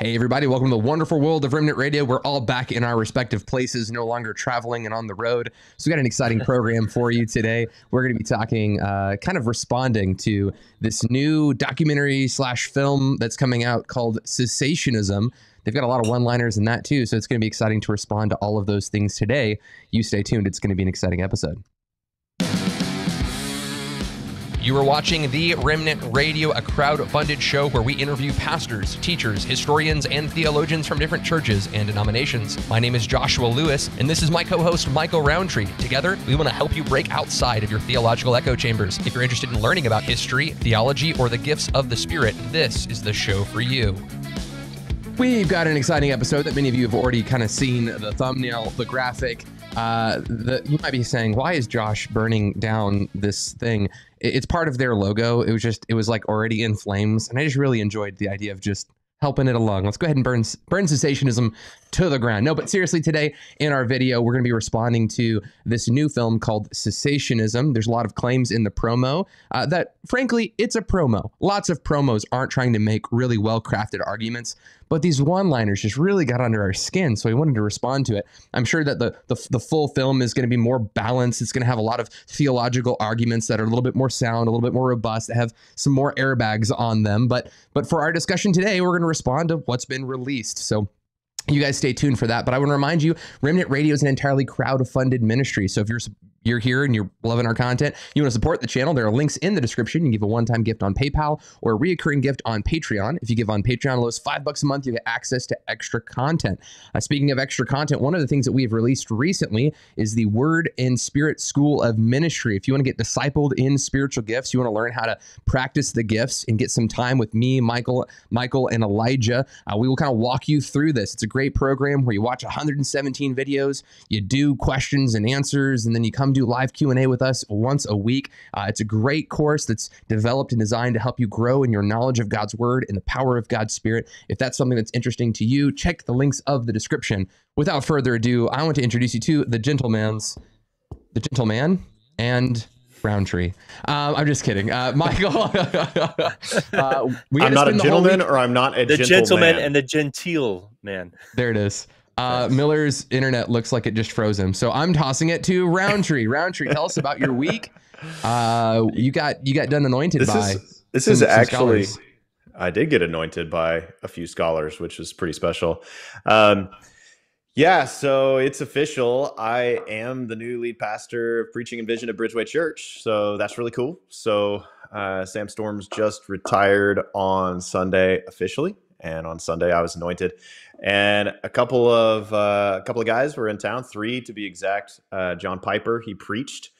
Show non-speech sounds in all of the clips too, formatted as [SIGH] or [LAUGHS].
Hey, everybody, welcome to the wonderful world of Remnant Radio. We're all back in our respective places, no longer traveling and on the road. So, we got an exciting program for you today. We're going to be talking, uh, kind of responding to this new documentary slash film that's coming out called Cessationism. They've got a lot of one liners in that too. So, it's going to be exciting to respond to all of those things today. You stay tuned, it's going to be an exciting episode. You are watching The Remnant Radio, a crowd funded show where we interview pastors, teachers, historians, and theologians from different churches and denominations. My name is Joshua Lewis, and this is my co host, Michael Rowntree. Together, we want to help you break outside of your theological echo chambers. If you're interested in learning about history, theology, or the gifts of the Spirit, this is the show for you. We've got an exciting episode that many of you have already kind of seen the thumbnail, the graphic. Uh, the, you might be saying, why is Josh burning down this thing? It's part of their logo. It was just it was like already in flames, and I just really enjoyed the idea of just helping it along. Let's go ahead and burn burn cessationism to the ground. No, but seriously, today in our video, we're going to be responding to this new film called Cessationism. There's a lot of claims in the promo uh, that, frankly, it's a promo. Lots of promos aren't trying to make really well crafted arguments, but these one liners just really got under our skin. So we wanted to respond to it. I'm sure that the, the, the full film is going to be more balanced. It's going to have a lot of theological arguments that are a little bit more sound, a little bit more robust, that have some more airbags on them. But, but for our discussion today, we're going to respond to what's been released. So you guys stay tuned for that. But I want to remind you, Remnant Radio is an entirely crowd-funded ministry. So if you're you're here and you're loving our content, you want to support the channel, there are links in the description. You can give a one-time gift on PayPal or a reoccurring gift on Patreon. If you give on Patreon, lowest five bucks a month, you get access to extra content. Uh, speaking of extra content, one of the things that we have released recently is the Word and Spirit School of Ministry. If you want to get discipled in spiritual gifts, you want to learn how to practice the gifts and get some time with me, Michael, Michael, and Elijah, uh, we will kind of walk you through this. It's a great program where you watch 117 videos, you do questions and answers, and then you come do live Q&A with us once a week. Uh, it's a great course that's developed and designed to help you grow in your knowledge of God's word and the power of God's spirit. If that's something that's interesting to you, check the links of the description. Without further ado, I want to introduce you to the gentleman's the gentleman and Rowntree. Um, I'm just kidding, uh, Michael. [LAUGHS] uh, I'm not a gentleman, or I'm not a the gentleman and the genteel man. There it is. Uh, Miller's internet looks like it just froze him, so I'm tossing it to Rowntree. [LAUGHS] Rowntree, tell us about your week. Uh, you got you got done anointed this by. Is, this some, is actually. I did get anointed by a few scholars, which is pretty special. Um, yeah, so it's official. I am the new lead pastor of preaching and vision at Bridgeway Church. So that's really cool. So uh, Sam Storms just retired on Sunday officially, and on Sunday I was anointed and a couple of uh, a couple of guys were in town, three to be exact. Uh, John Piper, he preached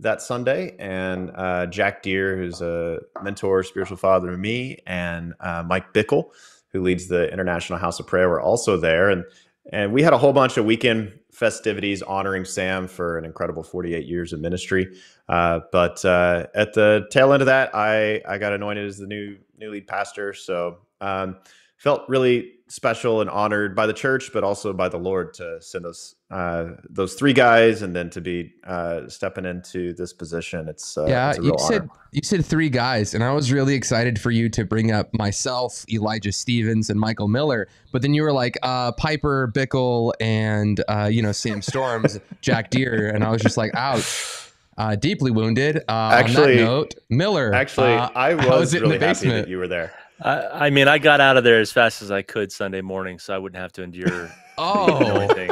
that Sunday, and uh, Jack Deere, who's a mentor, spiritual father to me, and uh, Mike Bickle, who leads the International House of Prayer, were also there, and and we had a whole bunch of weekend festivities honoring Sam for an incredible 48 years of ministry. Uh, but uh, at the tail end of that, I I got anointed as the new new lead pastor, so. Um, felt really special and honored by the church, but also by the Lord to send us uh, those three guys, and then to be uh, stepping into this position. It's uh, yeah. It's you honor. said you said three guys, and I was really excited for you to bring up myself, Elijah Stevens, and Michael Miller. But then you were like uh, Piper Bickle and uh, you know Sam Storms, [LAUGHS] Jack Deere, and I was just like, ouch. Uh, deeply wounded. Uh, actually, note, Miller. Actually, [LAUGHS] I was, was really happy that you were there. I, I, mean, I got out of there as fast as I could Sunday morning, so I wouldn't have to endure. [LAUGHS] oh, anything.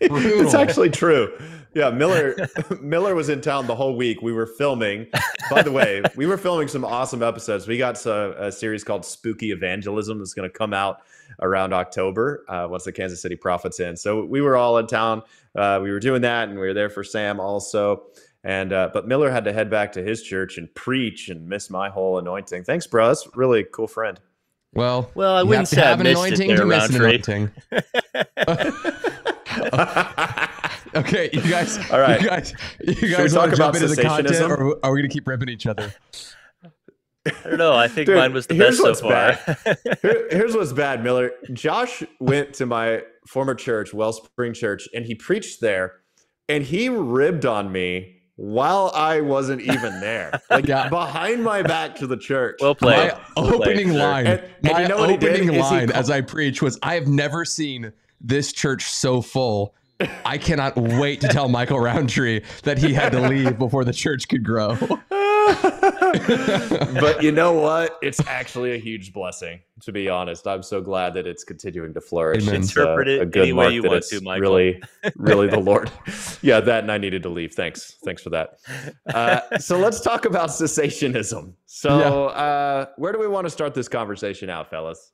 it's actually true. Yeah, Miller [LAUGHS] [LAUGHS] Miller was in town the whole week. We were filming. By the way, we were filming some awesome episodes. We got a, a series called Spooky Evangelism that's going to come out around October uh, once the Kansas City Prophets in. So we were all in town. Uh, we were doing that, and we were there for Sam also. And uh, but Miller had to head back to his church and preach and miss my whole anointing. Thanks, bro. That's really cool friend. Well, well, I wouldn't say have an anointing there, to miss an anointing. [LAUGHS] [LAUGHS] okay, you guys. All right, you guys. You guys want to jump into the content, or are we going to keep ripping each other? I don't know. I think Dude, mine was the best so far. [LAUGHS] Here, here's what's bad, Miller. Josh went to my former church, Wellspring Church, and he preached there, and he ribbed on me while I wasn't even there, [LAUGHS] like Yeah. behind my back to the church. Well played. My Well opening sir. line, And- and my you know what he did? opening he line as I preach was, "I have never seen this church so full. I cannot wait to tell Michael Rowntree that he had to leave before the church could grow." [LAUGHS] [LAUGHS] but you know what? It's actually a huge blessing, to be honest. I'm so glad that it's continuing to flourish. Amen. It's, Interpret uh, it a good any way you want to, Michael. Really, [LAUGHS] really the Lord. Yeah, that and I needed to leave. Thanks. Thanks for that. Uh, [LAUGHS] so let's talk about cessationism. So uh, where do we want to start this conversation out, fellas?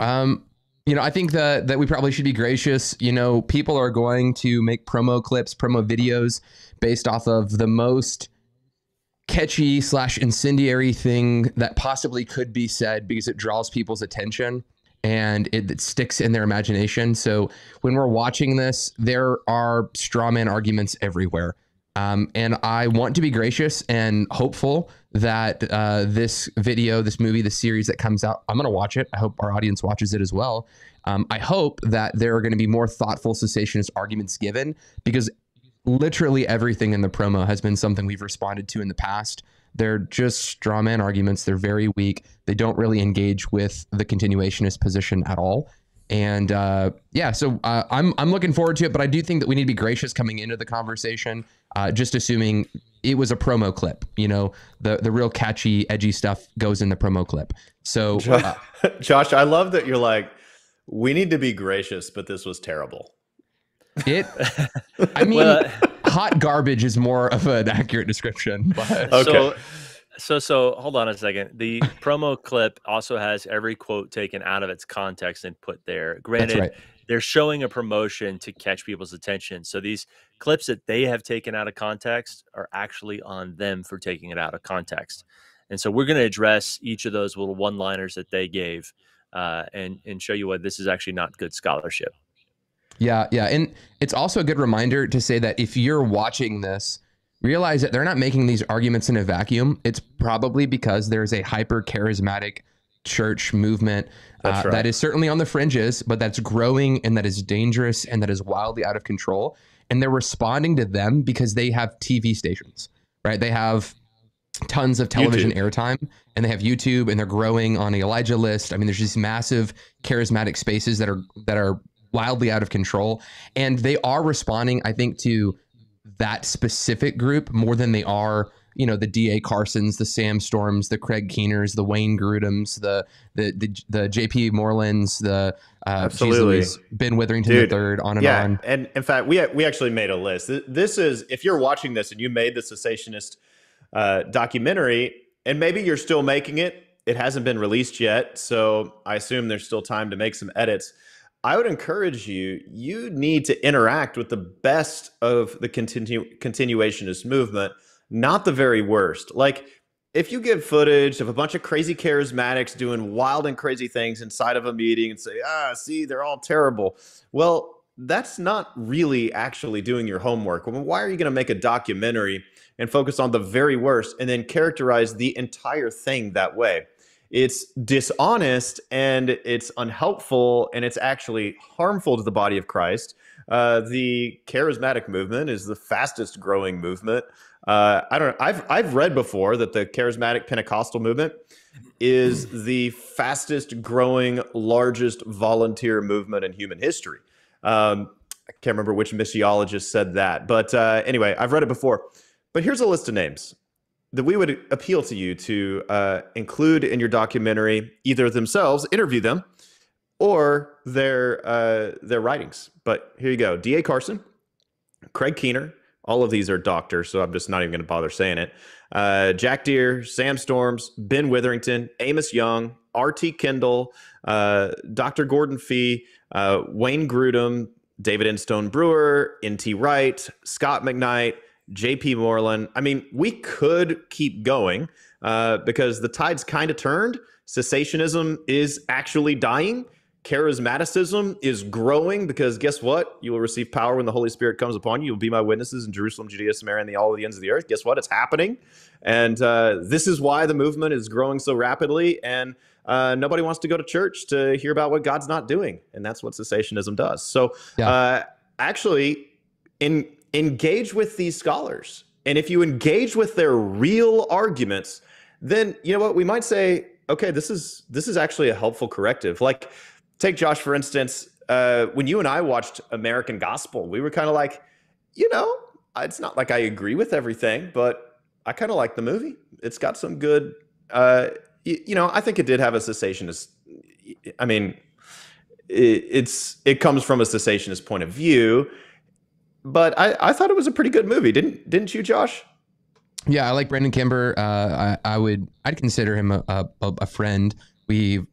Um, you know, I think that that we probably should be gracious. You know, people are going to make promo clips, promo videos based off of the most catchy slash incendiary thing that possibly could be said because it draws people's attention and it, it sticks in their imagination. So when we're watching this, there are straw man arguments everywhere. Um, and I want to be gracious and hopeful that uh, this video, this movie, the series that comes out, I'm going to watch it. I hope our audience watches it as well. Um, I hope that there are going to be more thoughtful cessationist arguments given because literally everything in the promo has been something we've responded to in the past. They're just straw man arguments. They're very weak. They don't really engage with the continuationist position at all. And uh, yeah, so uh, I'm I'm looking forward to it. But I do think that we need to be gracious coming into the conversation. Uh, just assuming it was a promo clip. You know, the the real catchy, edgy stuff goes in the promo clip. So uh, [LAUGHS] Josh, I love that you're like, we need to be gracious, but this was terrible. It. I mean, Well, hot garbage is more of an accurate description. But [LAUGHS] Okay. So, so, so hold on a second. The promo clip also has every quote taken out of its context and put there. Granted, right. they're showing a promotion to catch people's attention. So these clips that they have taken out of context are actually on them for taking it out of context. And so we're going to address each of those little one-liners that they gave uh, and and show you why this is actually not good scholarship. Yeah, yeah. And it's also a good reminder to say that if you're watching this, realize that they're not making these arguments in a vacuum. It's probably because there's a hyper charismatic church movement uh, right. that is certainly on the fringes, but that's growing and that is dangerous and that is wildly out of control. And they're responding to them because they have TV stations, right? They have tons of television airtime and they have YouTube and they're growing on the Elijah list. I mean, there's these massive charismatic spaces that are that are wildly out of control. And they are responding, I think, to that specific group more than they are, you know, the DA Carsons, the Sam Storms, the Craig Keeners, the Wayne Grudems, the the the, the JP Morelands, the uh, Absolutely. Louise, Ben Witherington Dude, the third, on and yeah, on. and in fact, we we actually made a list. This is if you're watching this and you made the cessationist uh, documentary, and maybe you're still making it. It hasn't been released yet, so I assume there's still time to make some edits. I would encourage you. You need to interact with the best of the continu- continuationist movement, not the very worst. Like if you get footage of a bunch of crazy charismatics doing wild and crazy things inside of a meeting and say, ah, see, they're all terrible. Well, that's not really actually doing your homework. Well, why are you going to make a documentary and focus on the very worst and then characterize the entire thing that way? It's dishonest and it's unhelpful and it's actually harmful to the body of Christ. Uh, the charismatic movement is the fastest growing movement. Uh, I don't. I've I've read before that the charismatic Pentecostal movement is the fastest growing, largest volunteer movement in human history. Um, I can't remember which missiologist said that, but uh, anyway, I've read it before. But here's a list of names that we would appeal to you to uh, include in your documentary, either themselves, interview them, or their uh, their writings. But here you go: D.A. Carson, Craig Keener. All of these are doctors, so I'm just not even going to bother saying it. Uh, Jack Deere, Sam Storms, Ben Witherington, Amos Yong, R.T. Kendall, uh, Dr. Gordon Fee, uh, Wayne Grudem, David Instone-Brewer, N.T. Wright, Scot McKnight, J.P. Moreland. I mean, we could keep going uh, because the tide's kind of turned. Cessationism is actually dying. Charismaticism is growing because guess what? You will receive power when the Holy Spirit comes upon you. You'll be my witnesses in Jerusalem, Judea, Samaria, and the, all of the ends of the earth. Guess what? It's happening. And uh, this is why the movement is growing so rapidly. And uh, nobody wants to go to church to hear about what God's not doing. And that's what cessationism does. So Yeah. uh, actually, in, engage with these scholars. and if you engage with their real arguments, then you know what we might say. Okay, this is this is actually a helpful corrective. Like, take Josh for instance. Uh, when you and I watched American Gospel, we were kind of like, you know, it's not like I agree with everything, but I kind of like the movie. It's got some good. Uh, you, you know, I think it did have a cessationist. I mean, it, it's it comes from a cessationist point of view but I, I thought it was a pretty good movie. Didn't didn't you, Josh? Yeah, I like Brandon Kimber. Uh, I, I would I'd consider him a, a, a friend. We've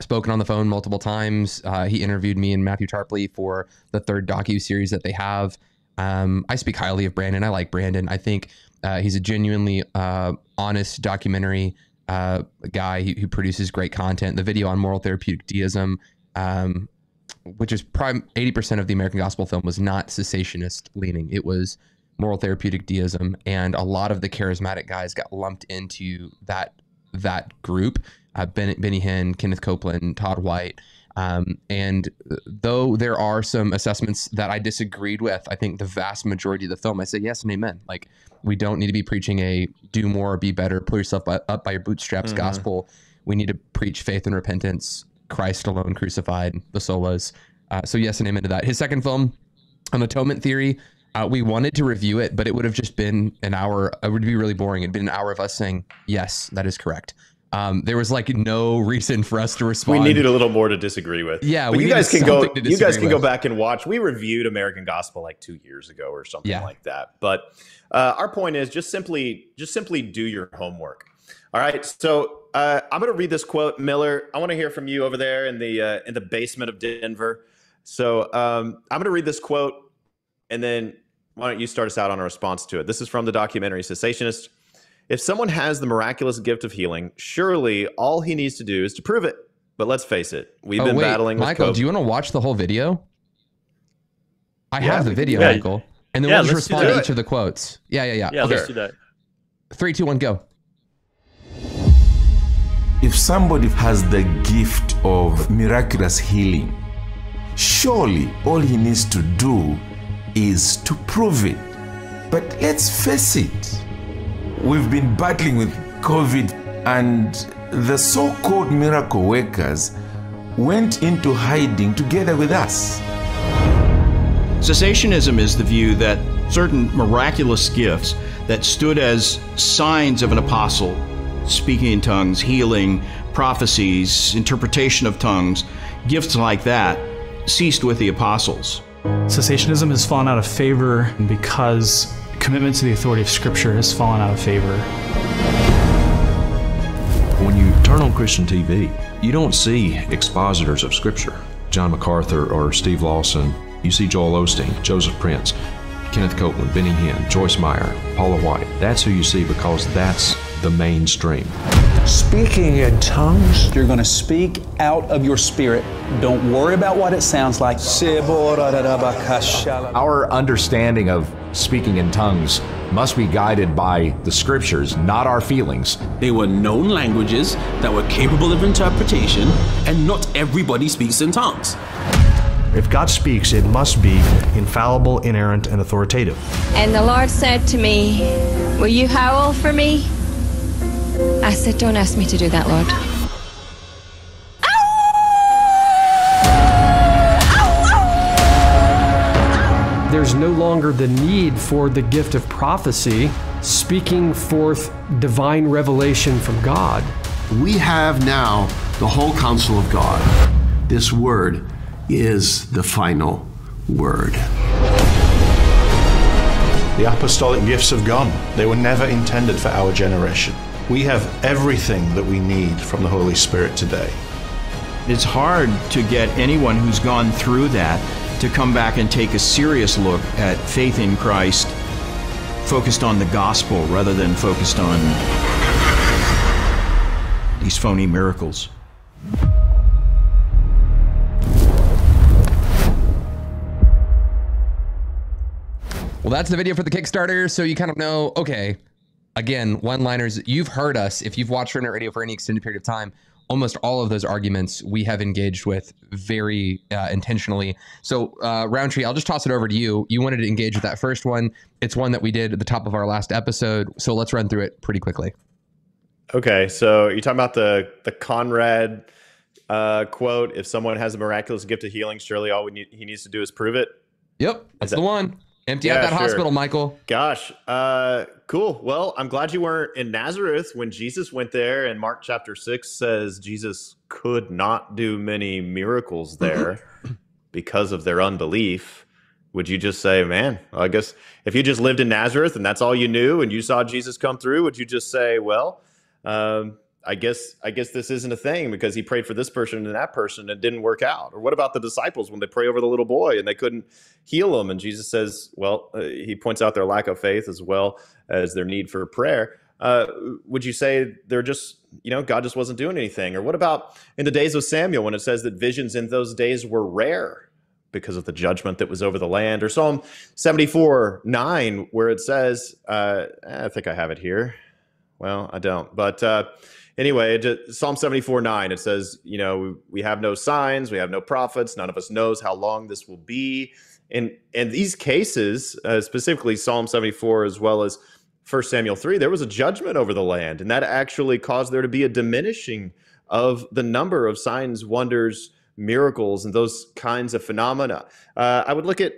spoken on the phone multiple times. Uh, he interviewed me and Matthew Tarpley for the third docu series that they have. Um, I speak highly of Brandon. I like Brandon. I think uh, he's a genuinely uh, honest documentary uh, guy who, who, produces great content. The video on moral therapeutic deism um, which is prime 80% of the American gospel film was not cessationist leaning. It was moral therapeutic deism. And a lot of the charismatic guys got lumped into that that group. Uh, ben, Benny Hinn, Kenneth Copeland, Todd White. Um, and though there are some assessments that I disagreed with, I think the vast majority of the film, I say yes and amen. Like, we don't need to be preaching a do more, be better, pull yourself up by your bootstraps mm-hmm. gospel. We need to preach faith and repentance, Christ alone crucified, the solas. Uh, so yes and amen to that. His second film, An Atonement Theory, uh, we wanted to review it, but it would have just been an hour. It would be really boring. It'd been an hour of us saying, yes, that is correct. Um, there was like no reason for us to respond. We needed a little more to disagree with. Yeah, but you guys can go. You guys can with. go back and watch. We reviewed American Gospel like two years ago or something yeah. like that. But uh, our point is just simply, just simply do your homework. All right. So uh, I'm going to read this quote, Miller. I want to hear from you over there in the uh, in the basement of Denver. So um, I'm going to read this quote, and then why don't you start us out on a response to it? This is from the documentary Cessationist. If someone has the miraculous gift of healing, surely all he needs to do is to prove it. But let's face it, we've oh, been wait, battling with Michael, COVID. do you want to watch the whole video? I yeah, have the video, yeah. Michael. And then yeah, we'll just respond to each of the quotes. Yeah, yeah, yeah. Yeah, okay. let's do that. Three, two, one, go. If somebody has the gift of miraculous healing, Surely all he needs to do is to prove it. But let's face it, we've been battling with COVID, and the so called miracle workers went into hiding together with us. Cessationism is the view that certain miraculous gifts that stood as signs of an apostle, speaking in tongues, healing, prophecies, interpretation of tongues, gifts like that, ceased with the apostles. Cessationism has fallen out of favor because commitment to the authority of Scripture has fallen out of favor. When you turn on Christian TV, you don't see expositors of Scripture, John MacArthur or Steve Lawson. You see Joel Osteen, Joseph Prince, Kenneth Copeland, Benny Hinn, Joyce Meyer, Paula White. That's who you see because that's the mainstream. Speaking in tongues. You're going to speak out of your spirit. Don't worry about what it sounds like. Our understanding of speaking in tongues must be guided by the scriptures, not our feelings. They were known languages that were capable of interpretation, and not everybody speaks in tongues. If God speaks, it must be infallible, inerrant, and authoritative. And the Lord said to me, Will you howl for me? I said, Don't ask me to do that, Lord. There's no longer the need for the gift of prophecy, speaking forth divine revelation from God. We have now the whole counsel of God. This word is the final word. The apostolic gifts have gone. They were never intended for our generation. We have everything that we need from the Holy Spirit today. It's hard to get anyone who's gone through that to come back and take a serious look at faith in Christ, focused on the gospel rather than focused on these phony miracles. Well, that's the video for the Kickstarter. So you kind of know, okay, again, one liners, you've heard us if you've watched Remnant Radio for any extended period of time. almost all of those arguments we have engaged with very uh, intentionally. So, uh, Rowntree, I'll just toss it over to you. You wanted to engage with that first one. It's one that we did at the top of our last episode. So let's run through it pretty quickly. Okay, so you're talking about the the Conrad uh, quote: "If someone has a miraculous gift of healing, surely all need, he needs to do is prove it." Yep, that's that, the one. Empty yeah, out that sure. hospital, Michael. Gosh, uh, cool. Well, I'm glad you weren't in Nazareth when Jesus went there. And Mark chapter six says Jesus could not do many miracles there [LAUGHS] because of their unbelief. Would you just say, man, I guess if you just lived in Nazareth and that's all you knew and you saw Jesus come through, would you just say, well, um, I guess I guess this isn't a thing because he prayed for this person and that person and it didn't work out. Or what about the disciples when they pray over the little boy and they couldn't heal him? And Jesus says, well, uh, he points out their lack of faith as well as their need for prayer. Uh, would you say they're just, you know, God just wasn't doing anything? Or what about in the days of Samuel when it says that visions in those days were rare because of the judgment that was over the land? Or Psalm 74 9, where it says, uh, I think I have it here. Well, I don't, but uh, anyway, just, Psalm 74 9, it says, you know, we have no signs, we have no prophets, none of us knows how long this will be. And in these cases, uh, specifically Psalm 74, as well as 1 Samuel 3, there was a judgment over the land, and that actually caused there to be a diminishing of the number of signs, wonders, miracles, and those kinds of phenomena. Uh, I would look at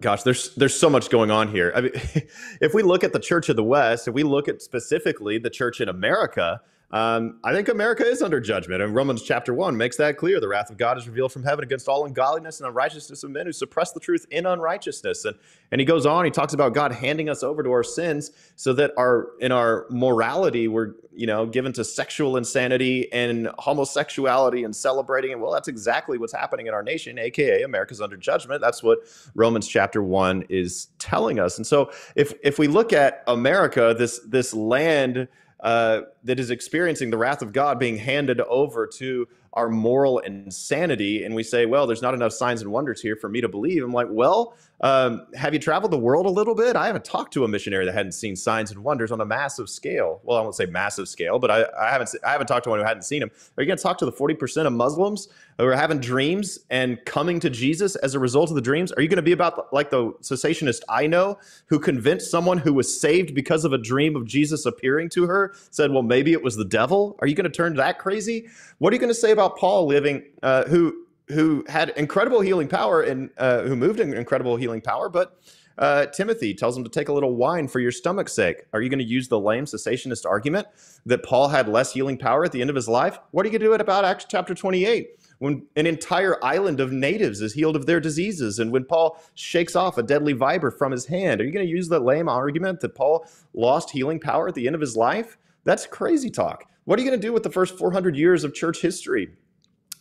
gosh there's there's so much going on here i mean [LAUGHS] if we look at the church of the west if we look at specifically the church in america um, I think America is under judgment, and Romans chapter one makes that clear. The wrath of God is revealed from heaven against all ungodliness and unrighteousness of men who suppress the truth in unrighteousness. And and he goes on. He talks about God handing us over to our sins, so that our in our morality we're you know given to sexual insanity and homosexuality and celebrating. And well, that's exactly what's happening in our nation, aka America's under judgment. That's what Romans chapter one is telling us. And so if if we look at America, this this land uh, that is experiencing the wrath of God being handed over to our moral insanity. And we say, well, there's not enough signs and wonders here for me to believe. I'm like, well, um, have you traveled the world a little bit? I haven't talked to a missionary that hadn't seen signs and wonders on a massive scale. Well, I won't say massive scale, but I, I haven't I haven't talked to one who hadn't seen them. Are you going to talk to the 40% of Muslims who are having dreams and coming to Jesus as a result of the dreams? Are you going to be about like the cessationist I know who convinced someone who was saved because of a dream of Jesus appearing to her, said, well, maybe it was the devil? Are you going to turn that crazy? What are you going to say about Paul living, uh, who who had incredible healing power and uh, who moved in incredible healing power, but uh, Timothy tells him to take a little wine for your stomach's sake. Are you going to use the lame cessationist argument that Paul had less healing power at the end of his life? What are you going to do about Acts chapter 28 when an entire island of natives is healed of their diseases and when Paul shakes off a deadly viper from his hand? Are you going to use the lame argument that Paul lost healing power at the end of his life? That's crazy talk. What are you going to do with the first 400 years of church history?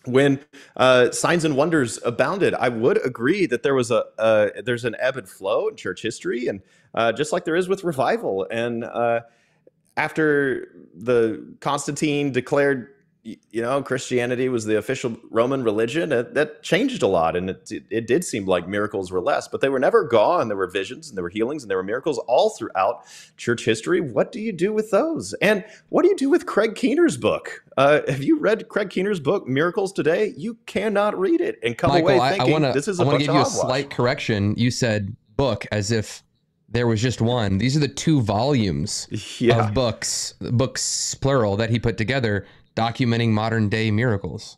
when uh, signs and wonders abounded. I would agree that there was a uh, there's an ebb and flow in church history, and uh, just like there is with revival. And uh, after the Constantine declared you know, Christianity was the official Roman religion. It, that changed a lot, and it, it, it, did seem like miracles were less, but they were never gone. There were visions, and there were healings, and there were miracles all throughout church history. What do you do with those? And what do you do with Craig Keener's book? Uh, have you read Craig Keener's book, Miracles Today? You cannot read it and come Michael, away thinking I, I wanna, this is a I bunch give you a hogwash. slight correction. You said book as if there was just one. These are the two volumes [LAUGHS] yeah. of books, books plural, that he put together documenting modern day miracles.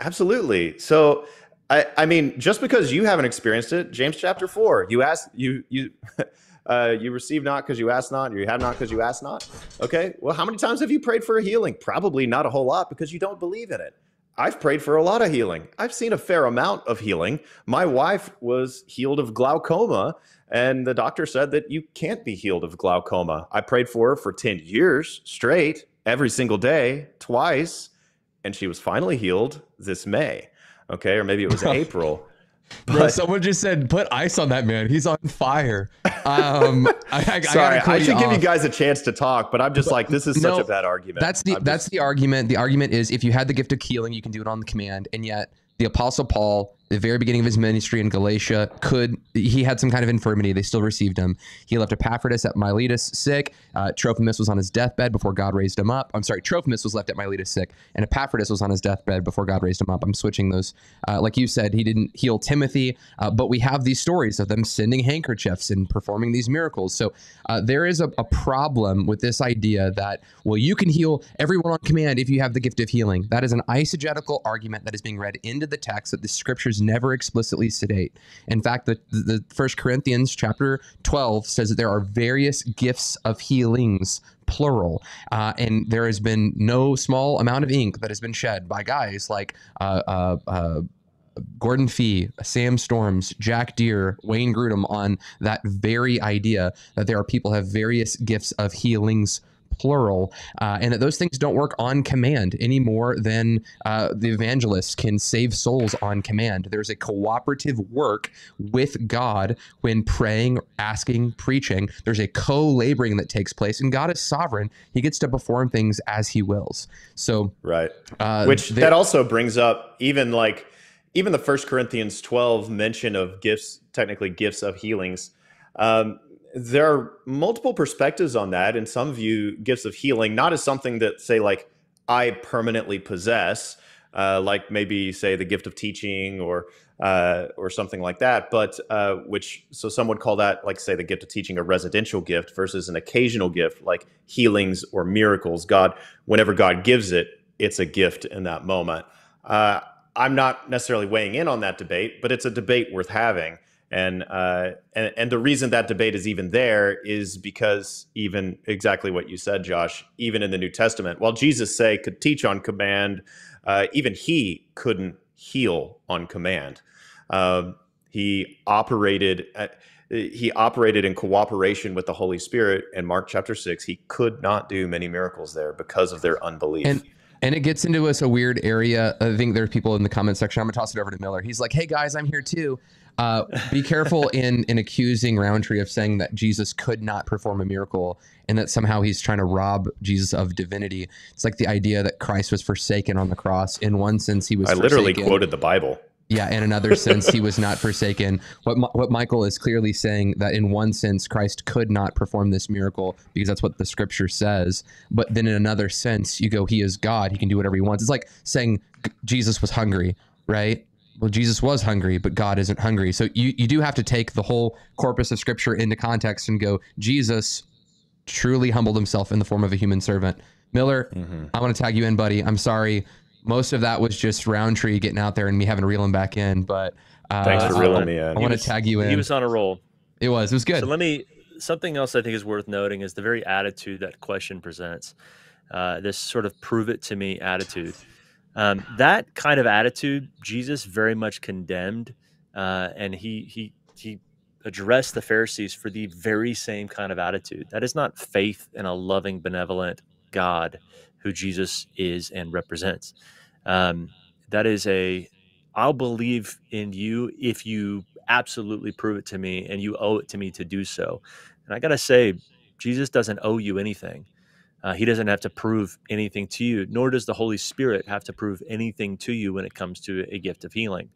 Absolutely. So, I, I mean, just because you haven't experienced it, James chapter four, you ask you you. [LAUGHS] Uh, you receive not because you ask not, you have not because you ask not. Okay, well, how many times have you prayed for a healing? Probably not a whole lot because you don't believe in it. I've prayed for a lot of healing. I've seen a fair amount of healing. My wife was healed of glaucoma, and the doctor said that you can't be healed of glaucoma. I prayed for her for 10 years straight every single day, twice, and she was finally healed this May. Okay, or maybe it was April. [LAUGHS] Bro, someone just said, "Put ice on that man. He's on fire." [LAUGHS] Um, I, I, sorry, I, I should you give off. you guys a chance to talk, but I'm just but, like, this is no, such a bad argument. That's the I'm that's just, the argument. The argument is if you had the gift of healing, you can do it on the command, and yet the Apostle Paul the very beginning of his ministry in Galatia could he had some kind of infirmity. They still received him. He left Epaphroditus at Miletus sick. Uh, Trophimus was on his deathbed before God raised him up. I'm sorry, Trophimus was left at Miletus sick, and Epaphroditus was on his deathbed before God raised him up. I'm switching those. Uh, like you said, he didn't heal Timothy, uh, but we have these stories of them sending handkerchiefs and performing these miracles. So uh, there is a, a problem with this idea that well, you can heal everyone on command if you have the gift of healing. That is an eisegetical argument that is being read into the text that the scriptures never explicitly sedate. In fact, the, the First Corinthians chapter 12 says that there are various gifts of healings plural. Uh, and there has been no small amount of ink that has been shed by guys like uh, uh, uh Gordon Fee, Sam Storms, Jack Deere, Wayne Grudem on that very idea that there are people have various gifts of healings plural, uh, and that those things don't work on command any more than uh, the evangelists can save souls on command. There's a cooperative work with God when praying, asking, preaching. There's a co laboring that takes place, and God is sovereign. He gets to perform things as He wills. So, right. Uh, Which they, that also brings up even like even the First Corinthians 12 mention of gifts, technically gifts of healings. Um, there are multiple perspectives on that, and some view gifts of healing not as something that say like I permanently possess, uh, like maybe say the gift of teaching or uh, or something like that. But uh, which so some would call that like say the gift of teaching a residential gift versus an occasional gift like healings or miracles. God, whenever God gives it, it's a gift in that moment. Uh, I'm not necessarily weighing in on that debate, but it's a debate worth having. And, uh, and and the reason that debate is even there is because even exactly what you said, Josh. Even in the New Testament, while Jesus say could teach on command, uh, even he couldn't heal on command. Um, he operated. At, he operated in cooperation with the Holy Spirit. In Mark chapter six, he could not do many miracles there because of their unbelief. And and it gets into us a weird area. I think there's people in the comment section. I'm gonna toss it over to Miller. He's like, "Hey guys, I'm here too. Uh, be careful [LAUGHS] in in accusing Rowntree of saying that Jesus could not perform a miracle and that somehow he's trying to rob Jesus of divinity. It's like the idea that Christ was forsaken on the cross. In one sense, he was. I literally quoted the Bible. Yeah, in another sense, he was not [LAUGHS] forsaken. What what Michael is clearly saying that in one sense, Christ could not perform this miracle because that's what the Scripture says. But then in another sense, you go, he is God; he can do whatever he wants. It's like saying Jesus was hungry, right? Well, Jesus was hungry, but God isn't hungry. So you, you do have to take the whole corpus of scripture into context and go, Jesus truly humbled himself in the form of a human servant. Miller, mm-hmm. I want to tag you in, buddy. I'm sorry. Most of that was just Rowntree getting out there and me having to reel him back in. But uh, thanks for reeling me in. I want to tag you in. He was on a roll. It was. It was good. So let me. Something else I think is worth noting is the very attitude that question presents. Uh, this sort of prove it to me attitude. Um, that kind of attitude, Jesus very much condemned, uh, and he he he addressed the Pharisees for the very same kind of attitude. That is not faith in a loving, benevolent God who Jesus is and represents. Um, that is a I'll believe in you if you absolutely prove it to me, and you owe it to me to do so. And I got to say, Jesus doesn't owe you anything. Uh, he doesn't have to prove anything to you, nor does the Holy Spirit have to prove anything to you when it comes to a gift of healing.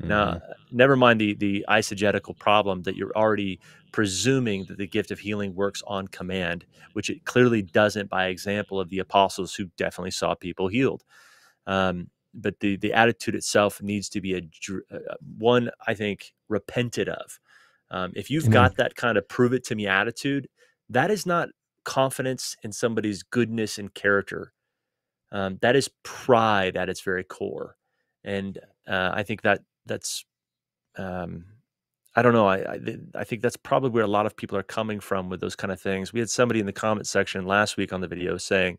Mm-hmm. Now, never mind the the eisegetical problem that you're already presuming that the gift of healing works on command, which it clearly doesn't by example of the apostles who definitely saw people healed. Um, but the the attitude itself needs to be a uh, one I think repented of. Um, if you've mm-hmm. got that kind of prove it to me attitude, that is not confidence in somebody's goodness and character. Um, that is pride at its very core, and uh, I think that that's um, I don't know. I, I, I think that's probably where a lot of people are coming from with those kind of things. We had somebody in the comment section last week on the video saying,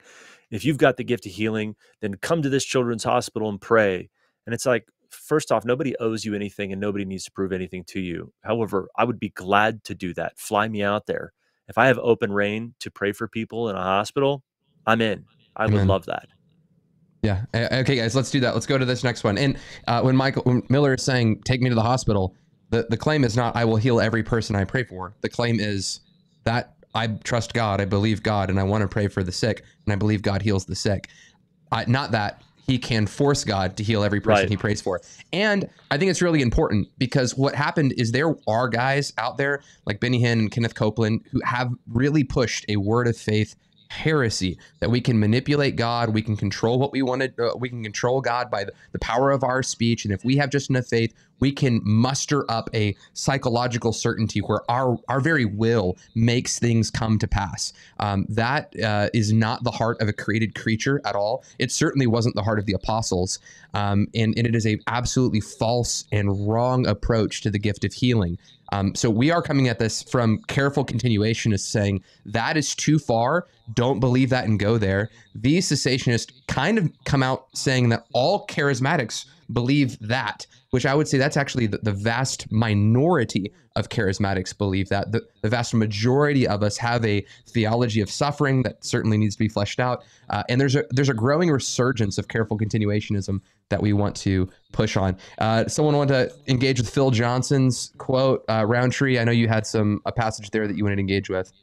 "If you've got the gift of healing, then come to this children's hospital and pray." And it's like, first off, nobody owes you anything, and nobody needs to prove anything to you. However, I would be glad to do that. Fly me out there if I have open reign to pray for people in a hospital, I'm in. I Amen. would love that. Yeah. Okay, guys, let's do that. Let's go to this next one. And uh, when Michael when Miller is saying, "Take me to the hospital," the the claim is not, "I will heal every person I pray for." The claim is that I trust God, I believe God, and I want to pray for the sick, and I believe God heals the sick. I, not that he can force God to heal every person Right. he prays for. And I think it's really important because what happened is there are guys out there like Benny Hinn and Kenneth Copeland who have really pushed a word of faith heresy that we can manipulate God, we can control what we wanted, uh, we can control God by the, the power of our speech. And if we have just enough faith, we can muster up a psychological certainty where our our very will makes things come to pass. Um, that uh, is not the heart of a created creature at all. It certainly wasn't the heart of the apostles, um, and, and it is a absolutely false and wrong approach to the gift of healing. Um, so we are coming at this from careful continuation as saying that is too far. Don't believe that and go there. These cessationists kind of come out saying that all charismatics believe that, which I would say that's actually the, the vast minority of charismatics believe that. The, the vast majority of us have a theology of suffering that certainly needs to be fleshed out. Uh, and there's a there's a growing resurgence of careful continuationism that we want to push on. Uh, someone want to engage with Phil Johnson's quote, uh, Rowntree. I know you had some a passage there that you wanted to engage with.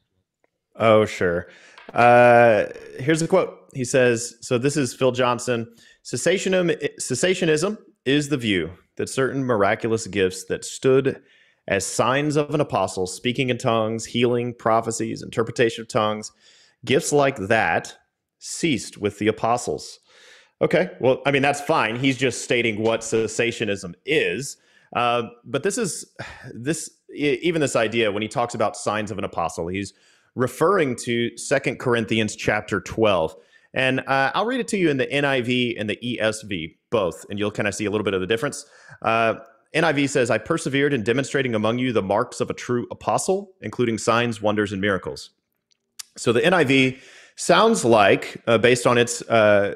Oh, sure. Uh, here's a quote. He says, so this is Phil Johnson. Cessationism, cessationism is the view that certain miraculous gifts that stood as signs of an apostle, speaking in tongues, healing, prophecies, interpretation of tongues, gifts like that ceased with the apostles. Okay, well, I mean, that's fine. He's just stating what cessationism is. Uh, but this is this even this idea when he talks about signs of an apostle, he's referring to Second Corinthians chapter 12. And uh, I'll read it to you in the NIV and the ESV, both, and you'll kind of see a little bit of the difference. Uh, NIV says, I persevered in demonstrating among you the marks of a true apostle, including signs, wonders, and miracles. So the NIV sounds like, uh, based on its uh,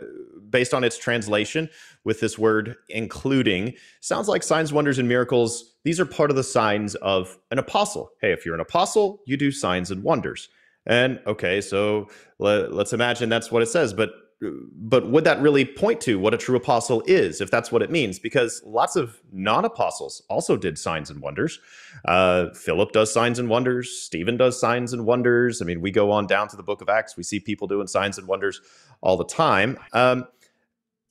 based on its translation with this word including, sounds like signs, wonders, and miracles. These are part of the signs of an apostle. Hey, if you're an apostle, you do signs and wonders. And okay, so let, let's imagine that's what it says, but but would that really point to what a true apostle is if that's what it means? Because lots of non-apostles also did signs and wonders. Uh, philip does signs and wonders. Stephen does signs and wonders. I mean we go on down to the book of acts. We see people doing signs and wonders all the time. Um,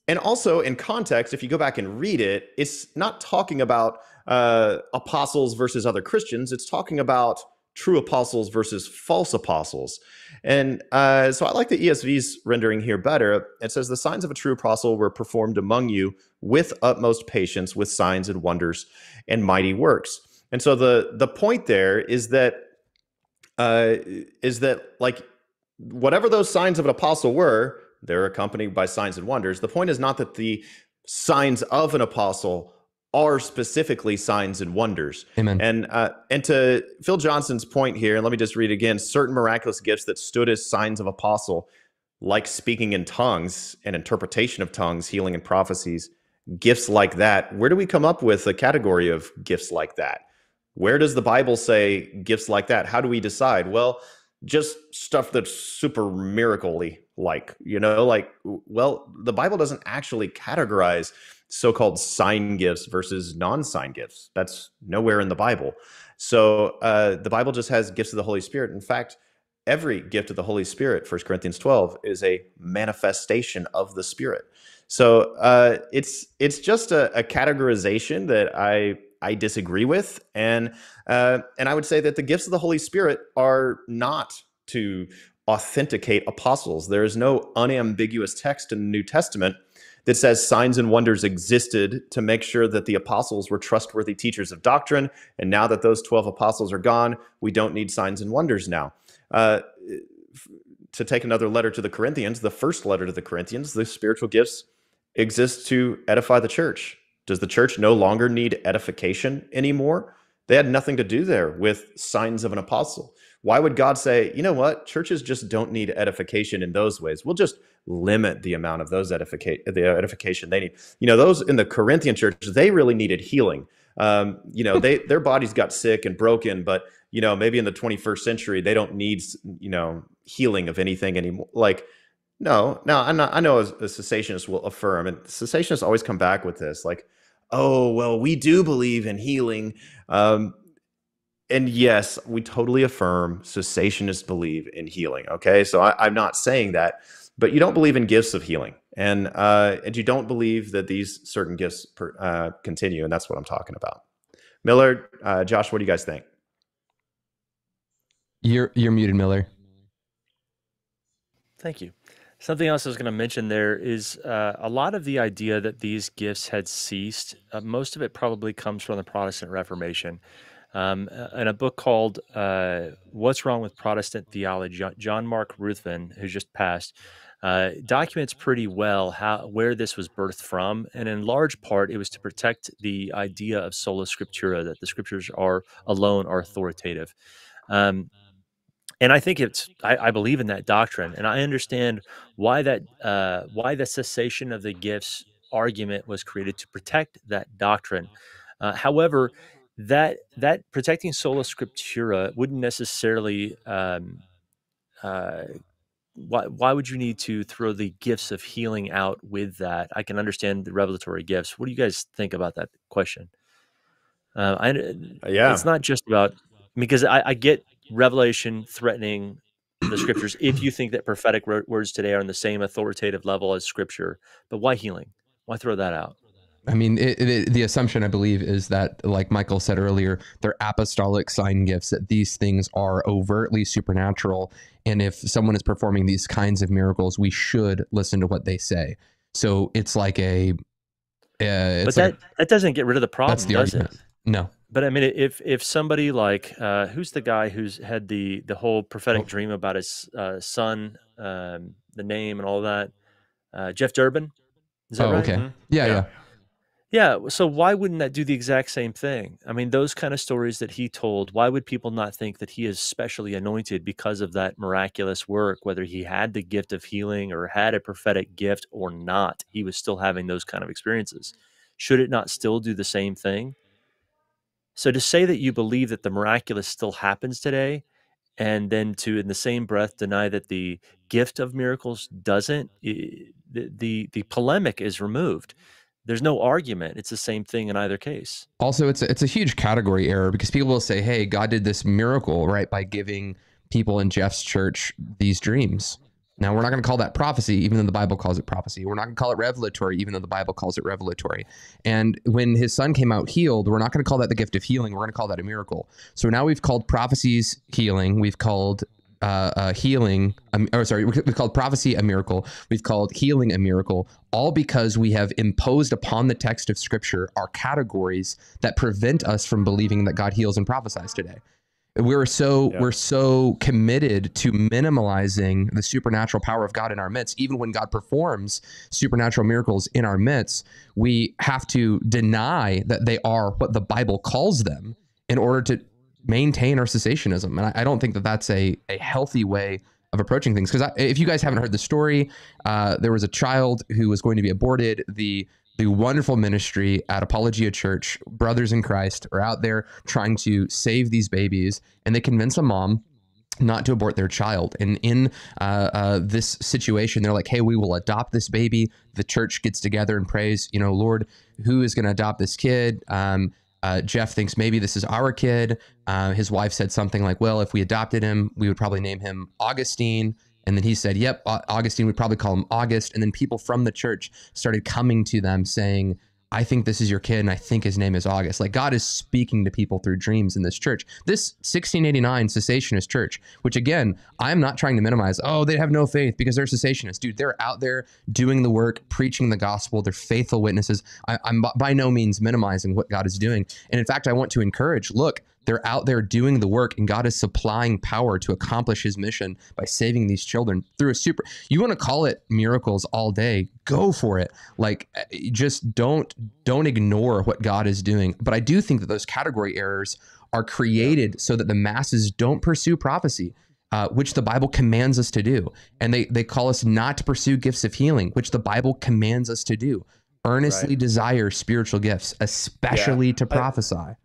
and also in context if you go back and read it it's not talking about uh, apostles versus other christians. It's talking about true apostles versus false apostles. And uh, so I like the ESV's rendering here better. It says, The signs of a true apostle were performed among you with utmost patience, with signs and wonders and mighty works. And so the the point there is that uh, is that like whatever those signs of an apostle were, they're accompanied by signs and wonders. The point is not that the signs of an apostle are specifically signs and wonders. Amen. And uh, and to Phil Johnson's point here, and let me just read again: certain miraculous gifts that stood as signs of apostle, like speaking in tongues and interpretation of tongues, healing and prophecies, gifts like that. Where do we come up with a category of gifts like that? Where does the Bible say gifts like that? How do we decide? Well, just stuff that's super miracle-y like, you know, like well, the Bible doesn't actually categorize so-called sign gifts versus non-sign gifts. That's nowhere in the Bible. So uh, the Bible just has gifts of the Holy Spirit. In fact, every gift of the Holy Spirit, 1 Corinthians 12, is a manifestation of the Spirit. So uh, it's it's just a, a categorization that I I disagree with, and uh, and I would say that the gifts of the Holy Spirit are not to authenticate apostles. There is no unambiguous text in the New Testament that says signs and wonders existed to make sure that the apostles were trustworthy teachers of doctrine. And now that those 12 apostles are gone, we don't need signs and wonders now. Uh, to take another letter to the Corinthians, the first letter to the Corinthians, the spiritual gifts exist to edify the church. Does the church no longer need edification anymore? They had nothing to do there with signs of an apostle. Why would God say, you know what, churches just don't need edification in those ways? We'll just limit the amount of those edification, the edification they need. You know, those in the Corinthian church, they really needed healing. Um, you know, they their bodies got sick and broken, but you know, maybe in the 21st century, they don't need you know healing of anything anymore. Like, no, no, I'm not, I know a, a cessationist will affirm, and cessationists always come back with this, like, oh, well, we do believe in healing. Um, and yes, we totally affirm cessationists believe in healing. Okay. So I, I'm not saying that. but you don't believe in gifts of healing, and uh, and you don't believe that these certain gifts per, uh, continue, and that's what I'm talking about. Miller, uh, Josh, what do you guys think? You're you're muted, Miller. Thank you. Something else I was going to mention there is uh, a lot of the idea that these gifts had ceased. Uh, most of it probably comes from the Protestant Reformation. Um, in a book called uh, "What's Wrong with Protestant Theology," Jon Mark Ruthven, who just passed, uh, documents pretty well how where this was birthed from, and in large part, it was to protect the idea of sola scriptura, that the scriptures are alone are authoritative. Um, and I think it's I, I, believe in that doctrine, and I understand why that uh, why the cessation of the gifts argument was created to protect that doctrine. Uh, however, that that protecting sola scriptura wouldn't necessarily um, uh, why why would you need to throw the gifts of healing out with that? I can understand the revelatory gifts. What do you guys think about that question? Uh, I, uh, yeah, it's not just about because I, I get revelation threatening the scriptures if you think that prophetic words today are on the same authoritative level as scripture. But why healing? Why throw that out? I mean, it, it, the assumption I believe is that, like Michael said earlier, they're apostolic sign gifts. That these things are overtly supernatural, and if someone is performing these kinds of miracles, we should listen to what they say. So it's like a. Uh, but that like that doesn't get rid of the problem, that's the does argument. it? No. But I mean, if if somebody like uh, who's the guy who's had the the whole prophetic Oh. dream about his uh, son, um, the name and all that, uh, Jeff Durbin, is that Oh, right? okay. Mhm. Yeah, Yeah. yeah. Yeah. So why wouldn't that do the exact same thing? I mean, those kind of stories that he told, why would people not think that he is specially anointed because of that miraculous work, whether he had the gift of healing or had a prophetic gift or not? He was still having those kind of experiences. Should it not still do the same thing? So to say that you believe that the miraculous still happens today, and then to in the same breath deny that the gift of miracles doesn't, the, the, the polemic is removed. There's no argument. It's the same thing in either case. Also, it's a, it's a huge category error because people will say, "Hey, God did this miracle right by giving people in Jeff's church these dreams." Now, we're not going to call that prophecy, even though the Bible calls it prophecy. We're not going to call it revelatory, even though the Bible calls it revelatory. And when his son came out healed, we're not going to call that the gift of healing. We're going to call that a miracle. So now we've called prophecies healing. We've called uh, uh, healing, um, or sorry, we- called prophecy a miracle. We've called healing a miracle, all because we have imposed upon the text of Scripture our categories that prevent us from believing that God heals and prophesies today. We're so Yeah. we're so committed to minimalizing the supernatural power of God in our midst. Even when God performs supernatural miracles in our midst, we have to deny that they are what the Bible calls them in order to maintain our cessationism. And I, I don't think that that's a, a healthy way of approaching things. Because if you guys haven't heard the story, uh, there was a child who was going to be aborted. The the wonderful ministry at Apologia Church, Brothers in Christ, are out there trying to save these babies, and they convince a mom not to abort their child. And in uh, uh, this situation, they're like, hey, we will adopt this baby. The church gets together and prays, you know, Lord, who is going to adopt this kid? Um, uh, Jeff thinks maybe this is our kid. Uh, his wife said something like, well, if we adopted him, we would probably name him Augustine. And then he said, yep, Augustine, we'd probably call him August. And then people from the church started coming to them saying, I think this is your kid, and I think his name is August. Like God is speaking to people through dreams in this church. This 1689 cessationist church, which again, I'm not trying to minimize. Oh, they have no faith because they're cessationists, dude. They're out there doing the work, preaching the gospel. They're faithful witnesses. I, I'm by no means minimizing what God is doing, and in fact, I want to encourage. Look, they're out there doing the work, and God is supplying power to accomplish His mission by saving these children through a super. You want to call it miracles all day? Go for it. Like, uh, just don't don't ignore what God is doing. But I do think that those category errors are created so that the masses don't pursue prophecy. Uh, which the Bible commands us to do, and they they call us not to pursue gifts of healing, which the Bible commands us to do. Earnestly Right. desire spiritual gifts, especially to prophesy. I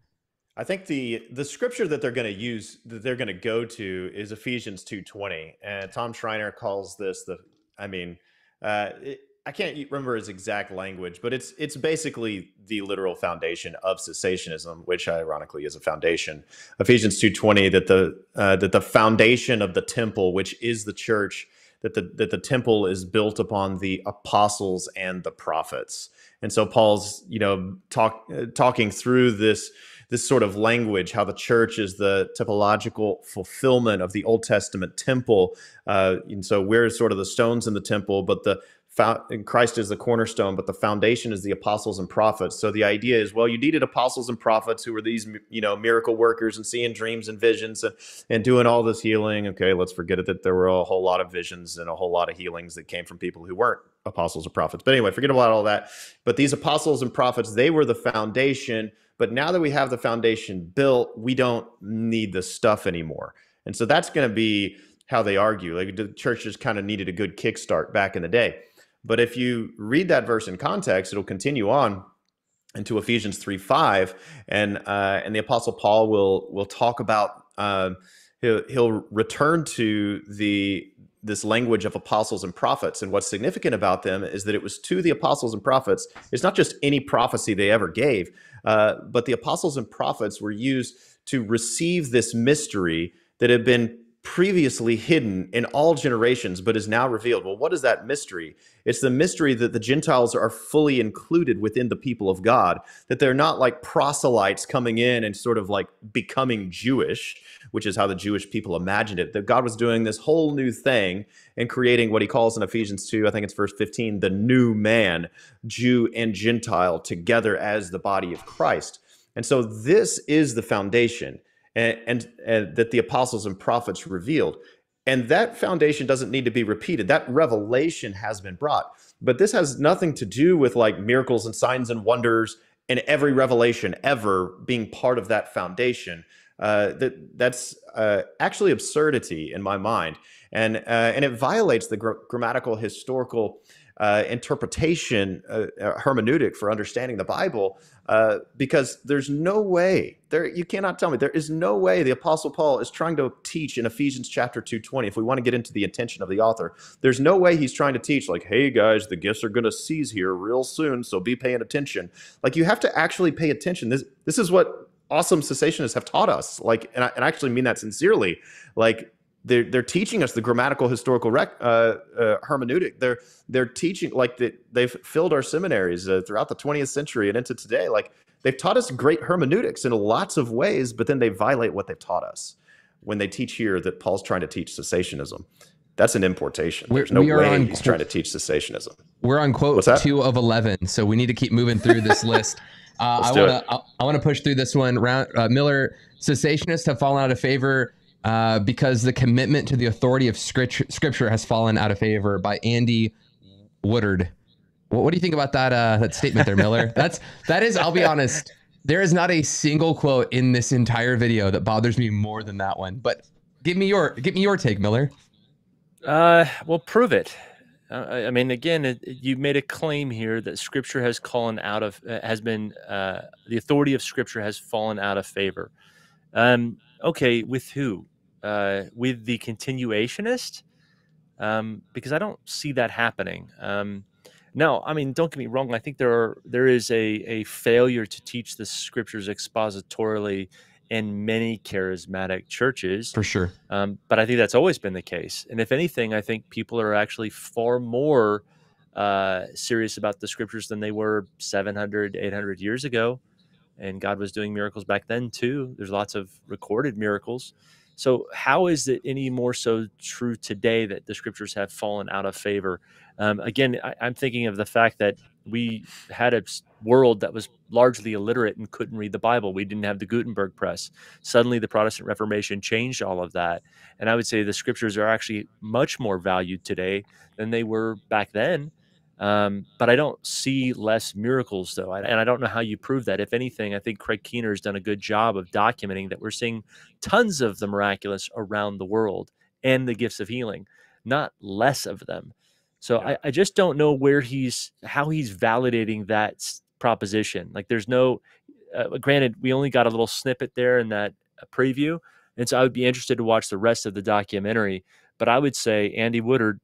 think the the scripture that they're going to use that they're going to go to is Ephesians 2:20 and Tom Schreiner calls this the I mean uh, it, I can't remember his exact language but it's it's basically the literal foundation of cessationism which ironically is a foundation Ephesians 2:20 that the uh, that the foundation of the temple which is the church that the that the temple is built upon the apostles and the prophets. And so Paul's, you know, talk uh, talking through this this sort of language, how the church is the typological fulfillment of the Old Testament temple. Uh, and so we're sort of the stones in the temple, but the Christ is the cornerstone, but the foundation is the apostles and prophets. So the idea is, well, you needed apostles and prophets who were these, you know, miracle workers and seeing dreams and visions and, and doing all this healing. Okay, let's forget it that there were a whole lot of visions and a whole lot of healings that came from people who weren't apostles or prophets. But anyway, forget about all that. But these apostles and prophets, they were the foundation. But now that we have the foundation built, we don't need the stuff anymore. And so that's going to be how they argue. Like the church just kind of needed a good kickstart back in the day. But if you read that verse in context, it'll continue on into Ephesians 3 5. And uh, and the apostle Paul will will talk about uh, he'll, he'll return to the this language of apostles and prophets. And what's significant about them is that it was to the apostles and prophets. It's not just any prophecy they ever gave, uh, but the apostles and prophets were used to receive this mystery that had been previously hidden in all generations, but is now revealed. Well, what is that mystery? It's the mystery that the Gentiles are fully included within the people of God, that they're not like proselytes coming in and sort of like becoming Jewish, which is how the Jewish people imagined it, that God was doing this whole new thing and creating what he calls in Ephesians 2, I think it's verse 15, the new man, Jew and Gentile together as the body of Christ. And so this is the foundation and, and, and that the apostles and prophets revealed. And that foundation doesn't need to be repeated. That revelation has been brought. But this has nothing to do with like miracles and signs and wonders and every revelation ever being part of that foundation. Uh, that that's uh, actually absurdity in my mind, and uh, and it violates the gr- grammatical historical uh, interpretation uh, hermeneutic for understanding the Bible because there's no way there you cannot tell me there is no way the apostle Paul is trying to teach in Ephesians chapter 220 if we want to get into the intention of the author. There's no way he's trying to teach like hey guys the gifts are going to cease here real soon so be paying attention. Like you have to actually pay attention. This this is what awesome cessationists have taught us like and I, and I actually mean that sincerely like they're, they're teaching us the grammatical historical rec, uh, uh, hermeneutic. They're they're teaching like that they've filled our seminaries uh, throughout the 20th century and into today. Like they've taught us great hermeneutics in lots of ways, but then they violate what they've taught us when they teach here that Paul's trying to teach cessationism. That's an importation. There's no way he's qu- trying to teach cessationism. We're on quote two of eleven, so we need to keep moving through this [LAUGHS] list. Uh, I want to I want to push through this one. Round, uh, Miller cessationists have fallen out of favor uh, because the commitment to the authority of scripture, scripture has fallen out of favor by Andy Woodward. What, what do you think about that uh, that statement there, Miller? [LAUGHS] That's that is. I'll be honest. There is not a single quote in this entire video that bothers me more than that one. But give me your give me your take, Miller. Uh, well, prove it. Uh, I mean, again, it, you made a claim here that Scripture has fallen out of uh, has been uh, the authority of Scripture has fallen out of favor. Um, okay, with who? uh, with the continuationist um, because I don't see that happening. Um, no, I mean, don't get me wrong. I think there are there is a a failure to teach the scriptures expositorily in many charismatic churches, for sure. Um, but I think that's always been the case. And if anything, I think people are actually far more uh, serious about the scriptures than they were 700, 800 years ago. And God was doing miracles back then too. There's lots of recorded miracles. So, how is it any more so true today that the scriptures have fallen out of favor? Um, again, I, I'm thinking of the fact that we had a world that was largely illiterate and couldn't read the Bible. We didn't have the Gutenberg press. Suddenly, the Protestant Reformation changed all of that. And I would say the scriptures are actually much more valued today than they were back then. Um, but I don't see less miracles, though. And I don't know how you prove that. If anything, I think Craig Keener has done a good job of documenting that we're seeing tons of the miraculous around the world and the gifts of healing, not less of them. So yeah. I, I just don't know where he's, how he's validating that proposition. Like there's no, uh, granted, we only got a little snippet there in that uh, preview. And so I would be interested to watch the rest of the documentary. But I would say Andy Woodward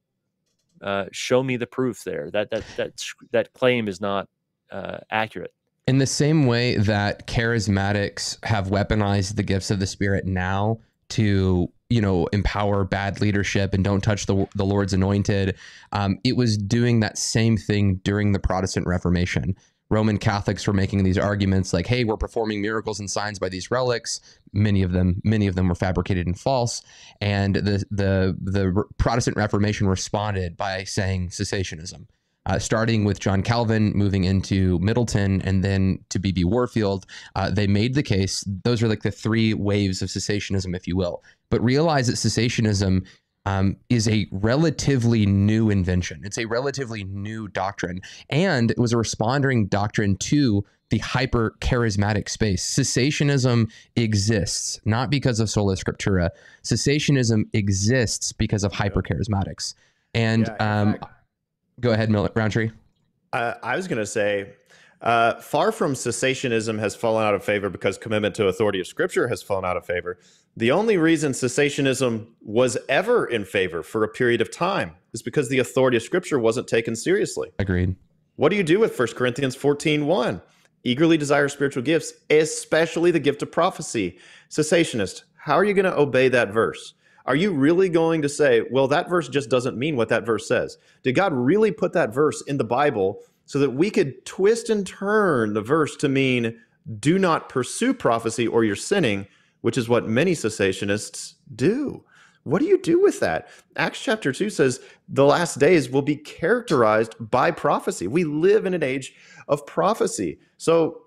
uh, show me the proof there that that that that claim is not uh, accurate. In the same way that charismatics have weaponized the gifts of the Spirit now to you know empower bad leadership and don't touch the the Lord's anointed. Um, it was doing that same thing during the Protestant Reformation. Roman Catholics were making these arguments like, "Hey, we're performing miracles and signs by these relics." Many of them, many of them were fabricated and false. And the the the Protestant Reformation responded by saying cessationism uh, starting with John Calvin, moving into Middleton, and then to B.B. Warfield, uh, they made the case. Those are like the three waves of cessationism, if you will. But realize that cessationism um, is a relatively new invention. It's a relatively new doctrine, and it was a responding doctrine to the hyper charismatic space. Cessationism exists not because of sola scriptura. Cessationism exists because of hyper charismatics. And yeah, um, Go ahead, Rowntree. Uh, I was going to say, uh, far from cessationism has fallen out of favor because commitment to authority of Scripture has fallen out of favor. The only reason cessationism was ever in favor for a period of time is because the authority of Scripture wasn't taken seriously. Agreed. What do you do with 1 Corinthians 14 1? Eagerly desire spiritual gifts, especially the gift of prophecy. Cessationist, how are you going to obey that verse? Are you really going to say, well, that verse just doesn't mean what that verse says? Did God really put that verse in the Bible so that we could twist and turn the verse to mean, do not pursue prophecy or you're sinning, which is what many cessationists do? What do you do with that? Acts chapter 2 says the last days will be characterized by prophecy. We live in an age of prophecy. So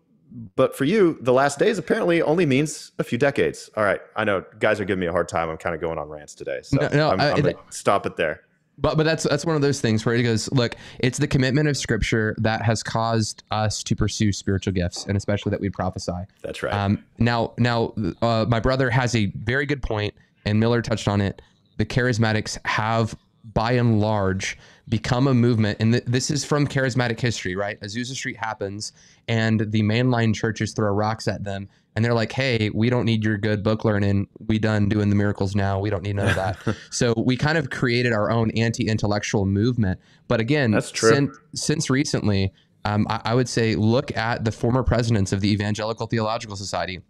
but for you, the last days apparently only means a few decades. All right, I know guys are giving me a hard time. I'm kind of going on rants today, so no, no, I'm, I'm gonna stop it there. But but that's that's one of those things where he goes, look, it's the commitment of Scripture that has caused us to pursue spiritual gifts, and especially that we prophesy. That's right. Um, now now, uh, my brother has a very good point, and Miller touched on it. The charismatics have, by and large, become a movement. And th- this is from charismatic history, right? Azusa Street happens, and the mainline churches throw rocks at them. And they're like, hey, we don't need your good book learning. We done doing the miracles now. We don't need none of that. [LAUGHS] so we kind of created our own anti intellectual movement. But again, That's true. Since, since recently, um, I, I would say look at the former presidents of the Evangelical Theological Society.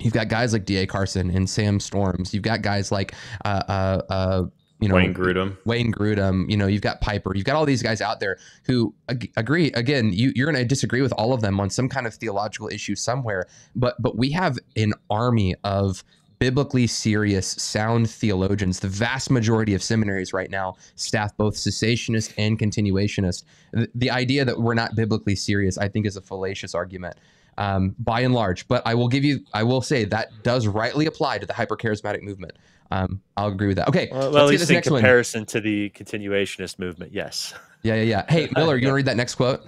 You've got guys like D.A. Carson and Sam Storms. You've got guys like uh, uh, uh, you know Wayne Grudem, Wayne Grudem. You know, you've got Piper. You've got all these guys out there who ag- agree. Again, you, you're going to disagree with all of them on some kind of theological issue somewhere. But but we have an army of biblically serious, sound theologians. The vast majority of seminaries right now staff both cessationist and continuationist. The, the idea that we're not biblically serious, I think, is a fallacious argument. Um, by and large, but I will give you, I will say that does rightly apply to the hypercharismatic movement. Um, I'll agree with that. Okay, well, let's at least in comparison one. to the continuationist movement, yes. Yeah, yeah, yeah. Hey, [LAUGHS] Miller, you want to read that next quote?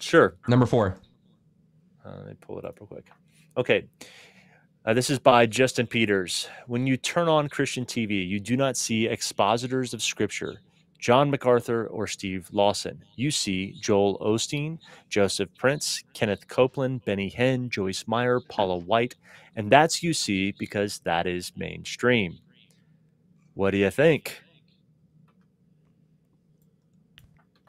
Sure. Number four. Uh, let me pull it up real quick. Okay. Uh, this is by Justin Peters. When you turn on Christian TV, you do not see expositors of Scripture John MacArthur or Steve Lawson. You see Joel Osteen, Joseph Prince, Kenneth Copeland, Benny Hinn, Joyce Meyer, Paula White, and that's you see because that is mainstream. What do you think?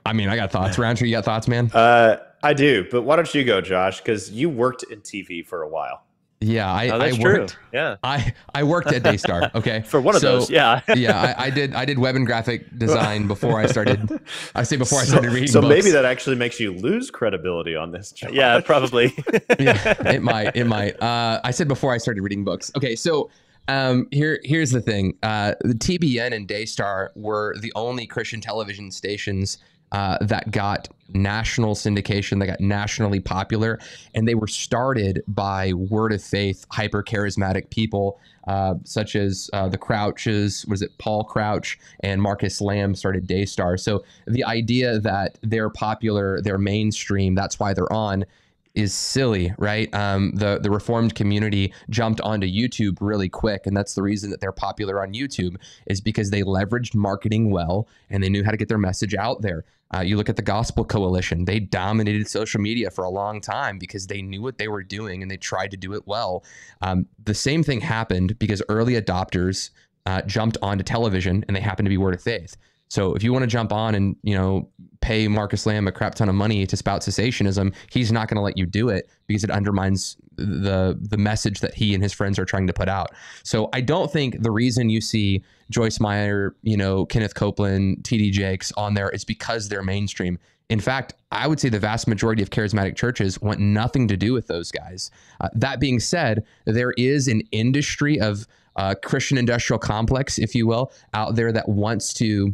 I mean, I got thoughts. Rowntree, you got thoughts, man? Uh, I do, but why don't you go, Josh? Because you worked in TV for a while. Yeah, I, oh, I worked. True. Yeah, I I worked at Daystar. [LAUGHS] Okay, for one of so, those. Yeah, [LAUGHS] yeah. I, I, did. I did web and graphic design before I started. [LAUGHS] I say before I started reading. Books. So books. maybe that actually makes you lose credibility on this. Job. Yeah, probably. yeah, it might. It might. Uh, I said before I started reading books. Okay, so um, here here's the thing. Uh, the TBN and Daystar were the only Christian television stations uh, that got national syndication, that got nationally popular, and they were started by word of faith, hyper charismatic people uh, such as uh, the Crouches. Was it Paul Crouch and Marcus Lamb started Daystar? So the idea that they're popular, they're mainstream, that's why they're on is silly, right? Um, the the reformed community jumped onto YouTube really quick, and that's the reason that they're popular on YouTube is because they leveraged marketing well and they knew how to get their message out there. Uh, you look at the Gospel Coalition; they dominated social media for a long time because they knew what they were doing and they tried to do it well. Um, the same thing happened because early adopters uh, jumped onto television and they happened to be Word of Faith. So if you want to jump on and you know pay Marcus Lamb a crap ton of money to spout cessationism, he's not going to let you do it because it undermines the the message that he and his friends are trying to put out. So I don't think the reason you see Joyce Meyer, you know, Kenneth Copeland, TD Jakes on there is because they're mainstream. In fact, I would say the vast majority of charismatic churches want nothing to do with those guys. Uh, that being said, there is an industry of uh, Christian industrial complex, if you will, out there that wants to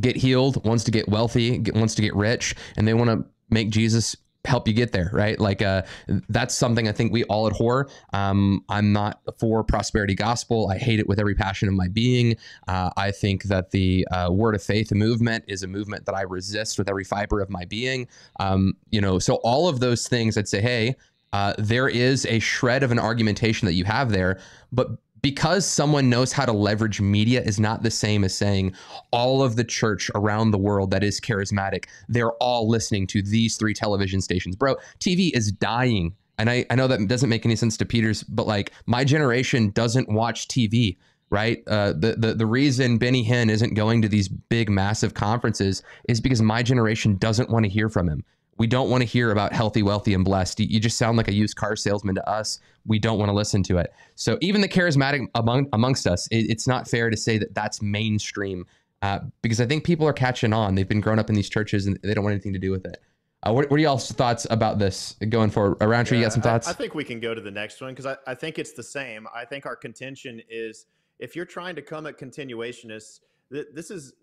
get healed, wants to get wealthy, get, wants to get rich, and they want to make Jesus help you get there, right? Like uh, that's something I think we all abhor. Um, I'm not for prosperity gospel. I hate it with every passion of my being. Uh, I think that the uh, word of faith movement is a movement that I resist with every fiber of my being. Um, you know, so all of those things, I'd say, hey, uh, there is a shred of an argumentation that you have there, but because someone knows how to leverage media is not the same as saying all of the church around the world that is charismatic, they're all listening to these three television stations. Bro, TV is dying. And I, I know that doesn't make any sense to Peters, but like my generation doesn't watch TV, right? Uh, the, the, the reason Benny Hinn isn't going to these big, massive conferences is because my generation doesn't want to hear from him. We don't want to hear about healthy, wealthy, and blessed. You just sound like a used car salesman to us. We don't want to listen to it. So even the charismatic among amongst us, it, it's not fair to say that that's mainstream uh, because I think people are catching on. They've been grown up in these churches and they don't want anything to do with it. Uh, what, what, are y'all's thoughts about this going forward? Rowntree, yeah, you got some thoughts? I, I, think we can go to the next one because I, I think it's the same. I think our contention is if you're trying to come at continuationists, th- this is,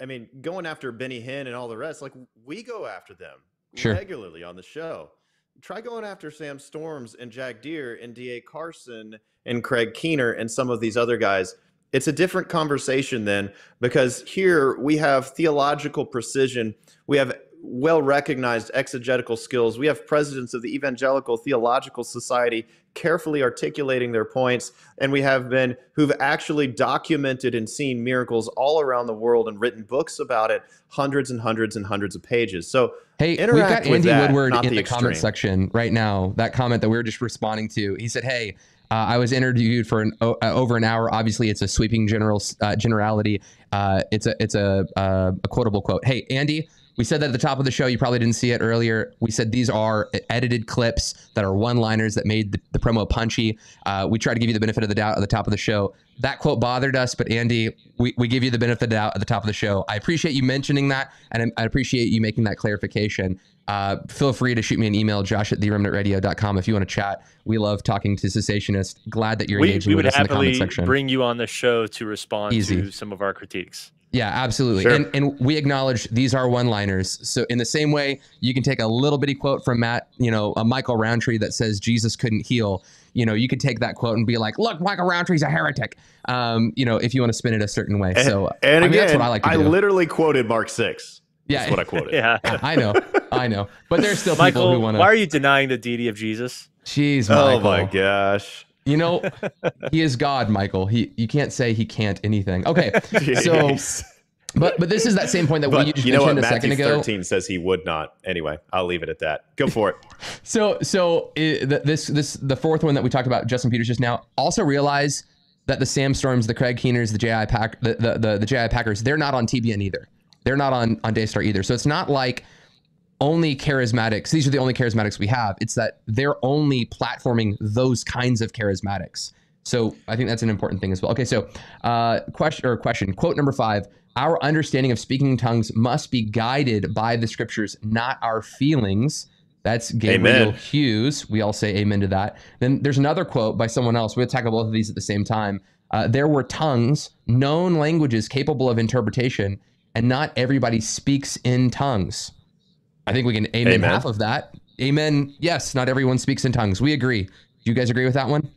I mean, going after Benny Hinn and all the rest, like we go after them sure. regularly on the show. Try going after Sam Storms and Jack Deere and D.A. Carson and Craig Keener and some of these other guys. It's a different conversation then because here we have theological precision. We have well recognized exegetical skills. We have presidents of the Evangelical Theological Society carefully articulating their points, and we have been who've actually documented and seen miracles all around the world and written books about it, hundreds and hundreds and hundreds of pages. So, hey, we've got Andy that, Woodward in the, the comment section right now. That comment that we were just responding to. He said, "Hey." Uh, I was interviewed for an, uh, over an hour. Obviously, it's a sweeping general uh, generality. Uh, it's a it's a, uh, a quotable quote. Hey, Andy, we said that at the top of the show. You probably didn't see it earlier. We said these are edited clips that are one-liners that made the, the promo punchy. Uh, we try to give you the benefit of the doubt at the top of the show. That quote bothered us, but Andy, we, we give you the benefit of the doubt at the top of the show. I appreciate you mentioning that, and I, I appreciate you making that clarification. Uh, feel free to shoot me an email, josh at theremnantradio.com if you want to chat. We love talking to cessationists. Glad that you're we, engaging we with us in the comment section. We would happily bring you on the show to respond Easy. to some of our critiques. Yeah, absolutely. Sure. And, and we acknowledge these are one liners. So, in the same way, you can take a little bitty quote from Matt, you know, a Michael Rowntree that says Jesus couldn't heal. You know, you could take that quote and be like, look, Michael Rowntree's a heretic. Um, you know, if you want to spin it a certain way. And, so, and I mean, again, that's what I like to I do. literally quoted Mark 6. Yeah. That's what I quoted. [LAUGHS] yeah. I know. I know. But there's still Michael, people who want to. Why are you denying the deity of Jesus? Jeez, Michael. Oh, my gosh. You know, he is God, Michael. He you can't say he can't anything. Okay, [LAUGHS] so but but this is that same point that but you just you know mentioned what? a second Matthew ago. Thirteen says he would not. Anyway, I'll leave it at that. Go for it. [LAUGHS] so so it, this this the fourth one that we talked about, Justin Peters just now. Also realize that the Sam Storms, the Craig Keeners, the JI Pack, the the the, the JI Packers, they're not on TBN either. They're not on on Daystar either. So it's not like only charismatics. These are the only charismatics we have. It's that they're only platforming those kinds of charismatics. So I think that's an important thing as well. Okay, so uh, question or question quote number five our understanding of speaking tongues must be guided by the scriptures, not our feelings. That's Gabriel amen. Hughes. We all say amen to that. Then there's another quote by someone else. We'll tackle both of these at the same time. Uh, there were tongues, known languages capable of interpretation, and not everybody speaks in tongues. I think we can amen, amen. half of that. Amen. Yes, not everyone speaks in tongues. We agree. Do you guys agree with that one?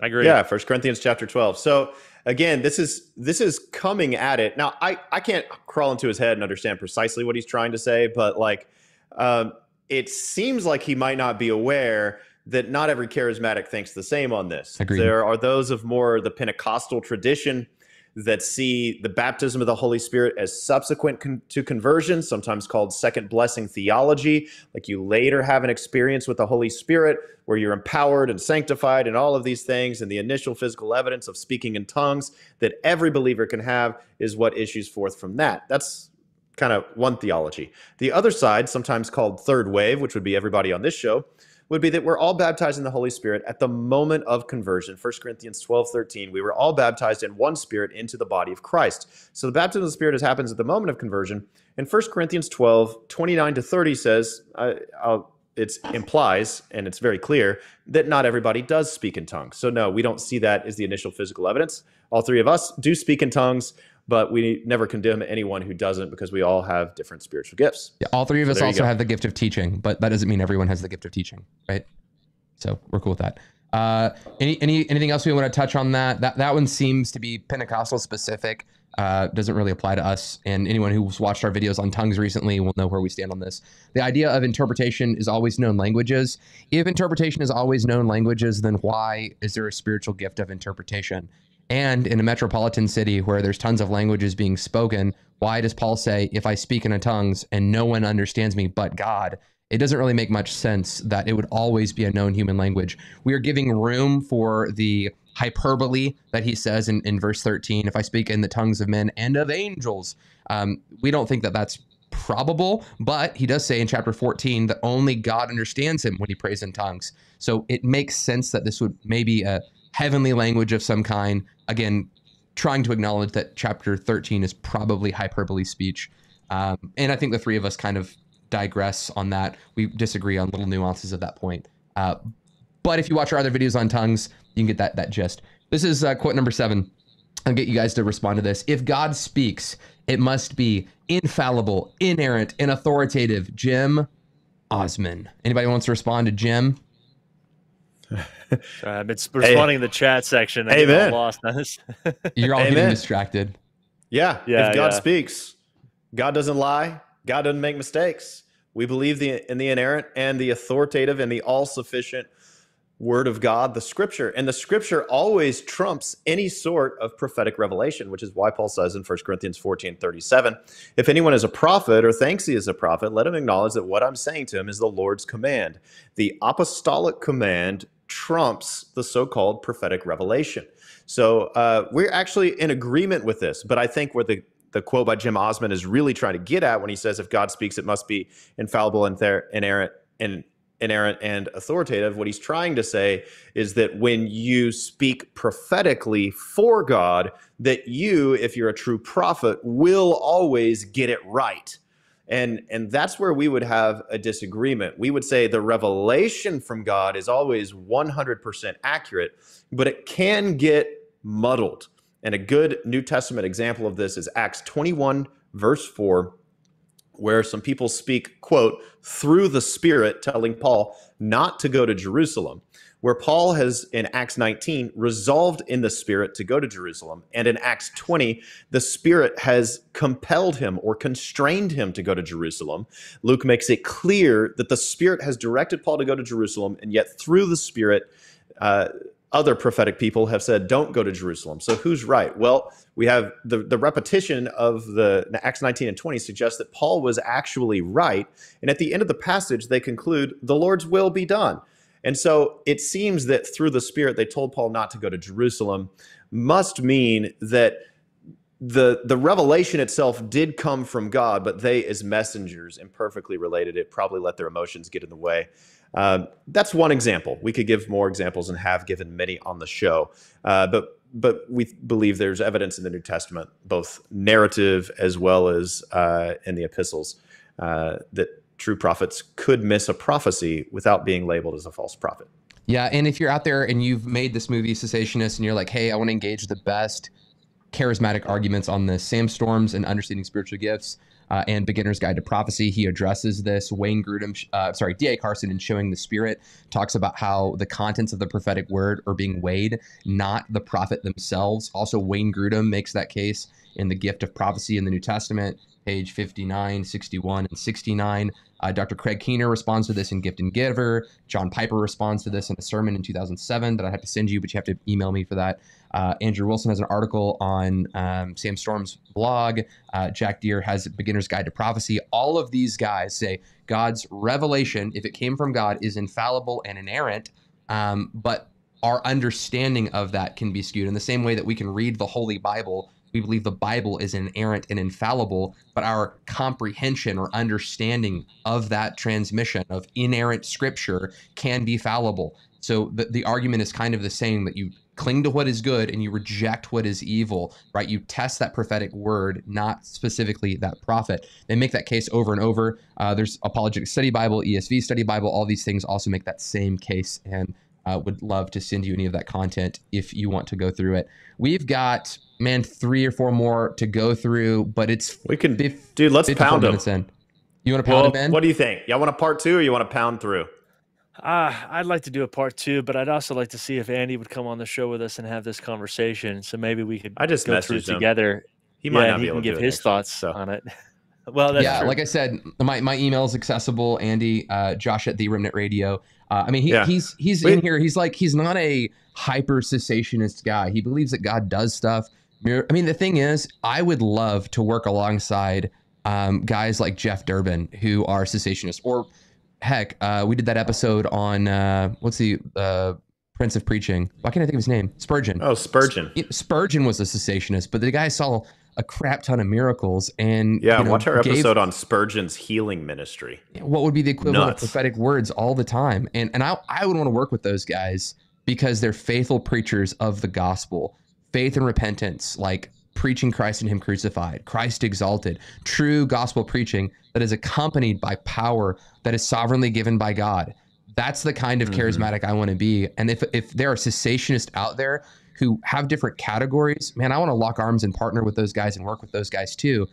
I agree. Yeah, First Corinthians chapter 12. So again, this is this is coming at it. Now, I I can't crawl into his head and understand precisely what he's trying to say, but like, um, it seems like he might not be aware that not every charismatic thinks the same on this. Agreed. There are those of more the Pentecostal tradition that see the baptism of the Holy Spirit as subsequent con- to conversion, sometimes called second blessing theology. Like you later have an experience with the Holy Spirit where you're empowered and sanctified and all of these things. And the initial physical evidence of speaking in tongues that every believer can have is what issues forth from that. That's kind of one theology. The other side, sometimes called third wave, which would be everybody on this show, would be that we're all baptized in the Holy Spirit at the moment of conversion. 1 Corinthians 12, 13. We were all baptized in one spirit into the body of Christ. So the baptism of the Spirit happens at the moment of conversion. And 1 Corinthians 12, 29 to 30 says, it implies, and it's very clear, that not everybody does speak in tongues. So, no, we don't see that as the initial physical evidence. All three of us do speak in tongues but we never condemn anyone who doesn't because we all have different spiritual gifts. Yeah, all three of so us also have the gift of teaching, but that doesn't mean everyone has the gift of teaching, right? So we're cool with that. Uh, any, any anything else we want to touch on that? That that one seems to be Pentecostal specific. Uh, doesn't really apply to us. And anyone who's watched our videos on tongues recently will know where we stand on this. The idea of interpretation is always known languages. If interpretation is always known languages, then why is there a spiritual gift of interpretation? And in a metropolitan city where there's tons of languages being spoken, why does Paul say, if I speak in tongues and no one understands me but God? It doesn't really make much sense that it would always be a known human language. We are giving room for the hyperbole that he says in, in verse 13 if I speak in the tongues of men and of angels. Um, we don't think that that's probable, but he does say in chapter 14 that only God understands him when he prays in tongues. So it makes sense that this would maybe a heavenly language of some kind. Again, trying to acknowledge that chapter 13 is probably hyperbole speech. Um, and I think the three of us kind of digress on that. We disagree on little nuances of that point. Uh, but if you watch our other videos on tongues, you can get that that gist. This is uh, quote number seven. I'll get you guys to respond to this. If God speaks, it must be infallible, inerrant, and authoritative. Jim Osman. Anybody wants to respond to Jim? Sorry, [LAUGHS] I've been responding hey. in the chat section. I Amen. Lost [LAUGHS] You're all Amen. getting distracted. Yeah. yeah if God yeah. speaks, God doesn't lie. God doesn't make mistakes. We believe the, in the inerrant and the authoritative and the all sufficient word of God, the scripture. And the scripture always trumps any sort of prophetic revelation, which is why Paul says in 1 Corinthians 14 37, if anyone is a prophet or thinks he is a prophet, let him acknowledge that what I'm saying to him is the Lord's command. The apostolic command trumps the so-called prophetic revelation. So uh, we're actually in agreement with this, but I think where the the quote by Jim Osman is really trying to get at when he says, "If God speaks, it must be infallible and inerrant and inerrant and authoritative." What he's trying to say is that when you speak prophetically for God, that you, if you're a true prophet, will always get it right and and that's where we would have a disagreement. We would say the revelation from god is always 100% accurate but it can get muddled. And a good new testament example of this is acts 21 verse 4 where some people speak quote through the spirit telling paul not to go to jerusalem where Paul has in Acts 19 resolved in the Spirit to go to Jerusalem. And in Acts 20, the Spirit has compelled him or constrained him to go to Jerusalem. Luke makes it clear that the Spirit has directed Paul to go to Jerusalem, and yet through the Spirit, uh, other prophetic people have said, don't go to Jerusalem. So who's right? Well, we have the, the repetition of the Acts 19 and 20 suggests that Paul was actually right. And at the end of the passage, they conclude, the Lord's will be done. And so it seems that through the Spirit, they told Paul not to go to Jerusalem, must mean that the the revelation itself did come from God, but they, as messengers, imperfectly related it, probably let their emotions get in the way. Um, that's one example. We could give more examples and have given many on the show, uh, but but we believe there's evidence in the New Testament, both narrative as well as uh, in the epistles, uh, that true prophets could miss a prophecy without being labeled as a false prophet. Yeah, and if you're out there and you've made this movie Cessationist and you're like, hey, I want to engage the best charismatic arguments on the Sam Storms and Understanding Spiritual Gifts uh, and Beginner's Guide to Prophecy, he addresses this. Wayne Grudem, uh, sorry, D.A. Carson in Showing the Spirit talks about how the contents of the prophetic word are being weighed, not the prophet themselves. Also, Wayne Grudem makes that case in The Gift of Prophecy in the New Testament page 59, 61, and 69. Uh, Dr. Craig Keener responds to this in Gift and Giver. John Piper responds to this in a sermon in 2007 that I have to send you, but you have to email me for that. Uh, Andrew Wilson has an article on um, Sam Storm's blog. Uh, Jack Deere has a Beginner's Guide to Prophecy. All of these guys say God's revelation, if it came from God, is infallible and inerrant, um, but our understanding of that can be skewed in the same way that we can read the Holy Bible. We believe the Bible is inerrant and infallible, but our comprehension or understanding of that transmission of inerrant scripture can be fallible. So the, the argument is kind of the same that you cling to what is good and you reject what is evil, right? You test that prophetic word, not specifically that prophet. They make that case over and over. Uh, there's Apologetic Study Bible, ESV Study Bible, all these things also make that same case. And uh, would love to send you any of that content if you want to go through it. We've got man three or four more to go through, but it's we can dude. Let's pound them. In. You want to pound well, them in? What do you think? Y'all want a part two, or you want to pound through? Uh, I'd like to do a part two, but I'd also like to see if Andy would come on the show with us and have this conversation. So maybe we could I just go through it together. He might yeah, not he be able can to give do his it thoughts so. on it. [LAUGHS] well, yeah, true. like I said, my, my email is accessible. Andy, uh, Josh at the Remnant Radio. Uh, I mean, he, Yeah. he's he's Wait. in here. He's like he's not a hyper cessationist guy. He believes that God does stuff. I mean, the thing is, I would love to work alongside um, guys like Jeff Durbin who are cessationists, or heck, uh, we did that episode on uh, what's the uh, Prince of Preaching? Why can't I think of his name? Spurgeon. Oh, Spurgeon. Sp- Spurgeon was a cessationist, but the guy saw a crap ton of miracles and Yeah, you know, watch our gave- episode on Spurgeon's healing ministry. what would be the equivalent Nuts. of prophetic words all the time and and I, I would want to work with those guys because they're faithful preachers of the gospel faith and repentance like preaching christ and him crucified christ exalted true gospel preaching that is accompanied by power that is sovereignly given by god that's the kind of Mhm. charismatic i want to be and if if there are cessationists out there who have different categories man i want to lock arms and partner with those guys and work with those guys too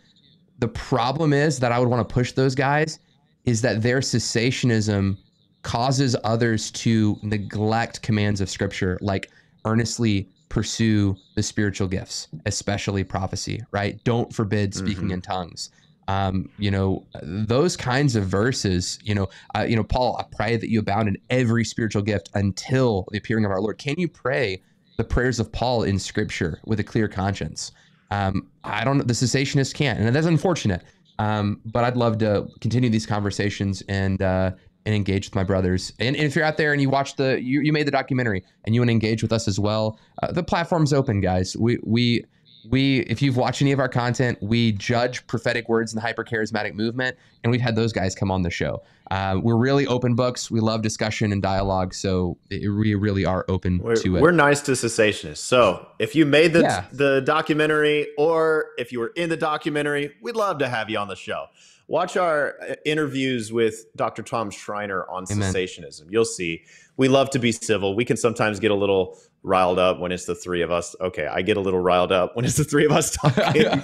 the problem is that I would want to push those guys is that their cessationism causes others to neglect commands of scripture, like earnestly pursue the spiritual gifts, especially prophecy, right? Don't forbid speaking Mhm. in tongues. Um, you know, those kinds of verses, you know, uh, you know, Paul, I pray that you abound in every spiritual gift until the appearing of our Lord. Can you pray the prayers of Paul in scripture with a clear conscience? Um, I don't know. The cessationist can't, and that's unfortunate. Um, but I'd love to continue these conversations and uh, and engage with my brothers. And, and if you're out there and you watch the you, you made the documentary and you want to engage with us as well, uh, the platform's open, guys. We we we if you've watched any of our content, we judge prophetic words in the hyper charismatic movement, and we've had those guys come on the show. Uh, we're really open books. We love discussion and dialogue, so it, we really are open We're, to it. we're nice to cessationists. So if you made the Yeah. the documentary or if you were in the documentary, we'd love to have you on the show. Watch our uh, interviews with Dr. Tom Schreiner on Amen. cessationism. You'll see. We love to be civil. We can sometimes get a little riled up when it's the three of us. Okay, I get a little riled up when it's the three of us [LAUGHS] talking.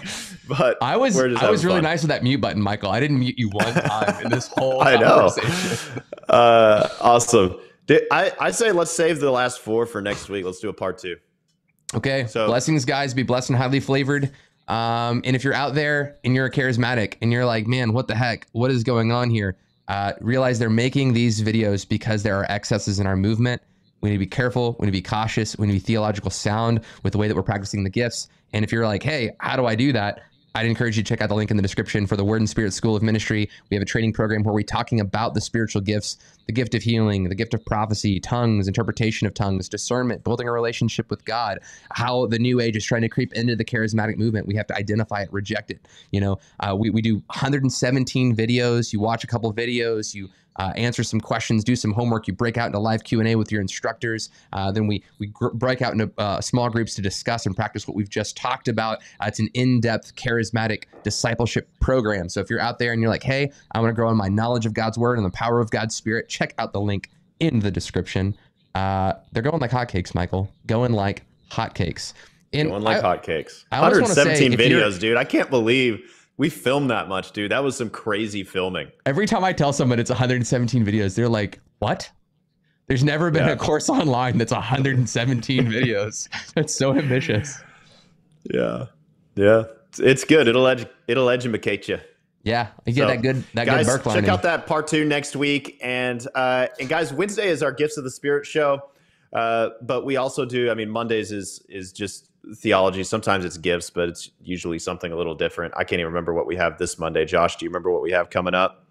but I was I was really fun. nice with that mute button, Michael. I didn't mute you one [LAUGHS] time in this whole I know. [LAUGHS] Uh, awesome. I I say let's save the last four for next week. Let's do a part two. Okay. So- blessings, guys. Be blessed and highly flavored. Um, and if you're out there and you're a charismatic and you're like, man, what the heck? What is going on here? Uh, realize they're making these videos because there are excesses in our movement. We need to be careful. We need to be cautious. We need to be theological sound with the way that we're practicing the gifts. And if you're like, hey, how do I do that? I'd encourage you to check out the link in the description for the Word and Spirit School of Ministry. We have a training program where we're talking about the spiritual gifts, the gift of healing, the gift of prophecy, tongues, interpretation of tongues, discernment, building a relationship with God, how the new age is trying to creep into the charismatic movement. We have to identify it, reject it. You know, uh, we, we do 117 videos. You watch a couple videos, you uh, answer some questions, do some homework. You break out into live Q and A with your instructors. Uh, then we we gr- break out into uh, small groups to discuss and practice what we've just talked about. Uh, it's an in-depth, charismatic discipleship program. So if you're out there and you're like, "Hey, I want to grow in my knowledge of God's word and the power of God's Spirit," check out the link in the description. Uh, they're going like hotcakes, Michael. Going like hotcakes. And Going like I- hotcakes. I always wanna say, 117 videos, dude. I can't believe we filmed that much, dude. That was some crazy filming. Every time I tell someone it's 117 videos, they're like, "What?" There's never been Yeah. a course online that's 117 [LAUGHS] videos. That's so ambitious. Yeah. Yeah. It's good. It'll edge, it'll educate you. Yeah, you get So, that good that guys, good Burke check out that part two next week, and uh, and guys, Wednesday is our Gifts of the Spirit show, uh, but we also do. I mean, Mondays is is just theology. Sometimes it's gifts, but it's usually something a little different. I can't even remember what we have this Monday. Josh, do you remember what we have coming up?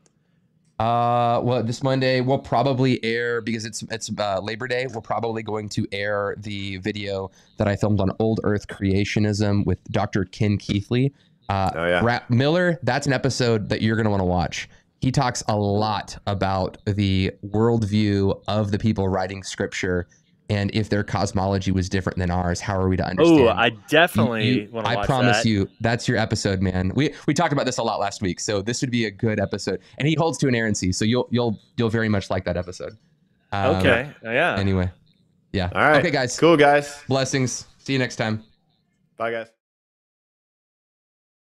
Uh, well, this Monday we'll probably air because it's it's uh, Labor Day. We're probably going to air the video that I filmed on old Earth creationism with Dr. Ken Keathley. Uh, Oh, yeah. Ra- Miller, that's an episode that you're going to want to watch. He talks a lot about the worldview of the people writing scripture and if their cosmology was different than ours, how are we to understand? Oh, I definitely You- you- want to I promise that. you, that's your episode, man. We we talked about this a lot last week, so this would be a good episode. And he holds to inerrancy, so you'll you'll you'll very much like that episode. Um, Okay. Yeah. Anyway, yeah. All right. Okay, guys. Cool, guys. Blessings. See you next time. Bye, guys.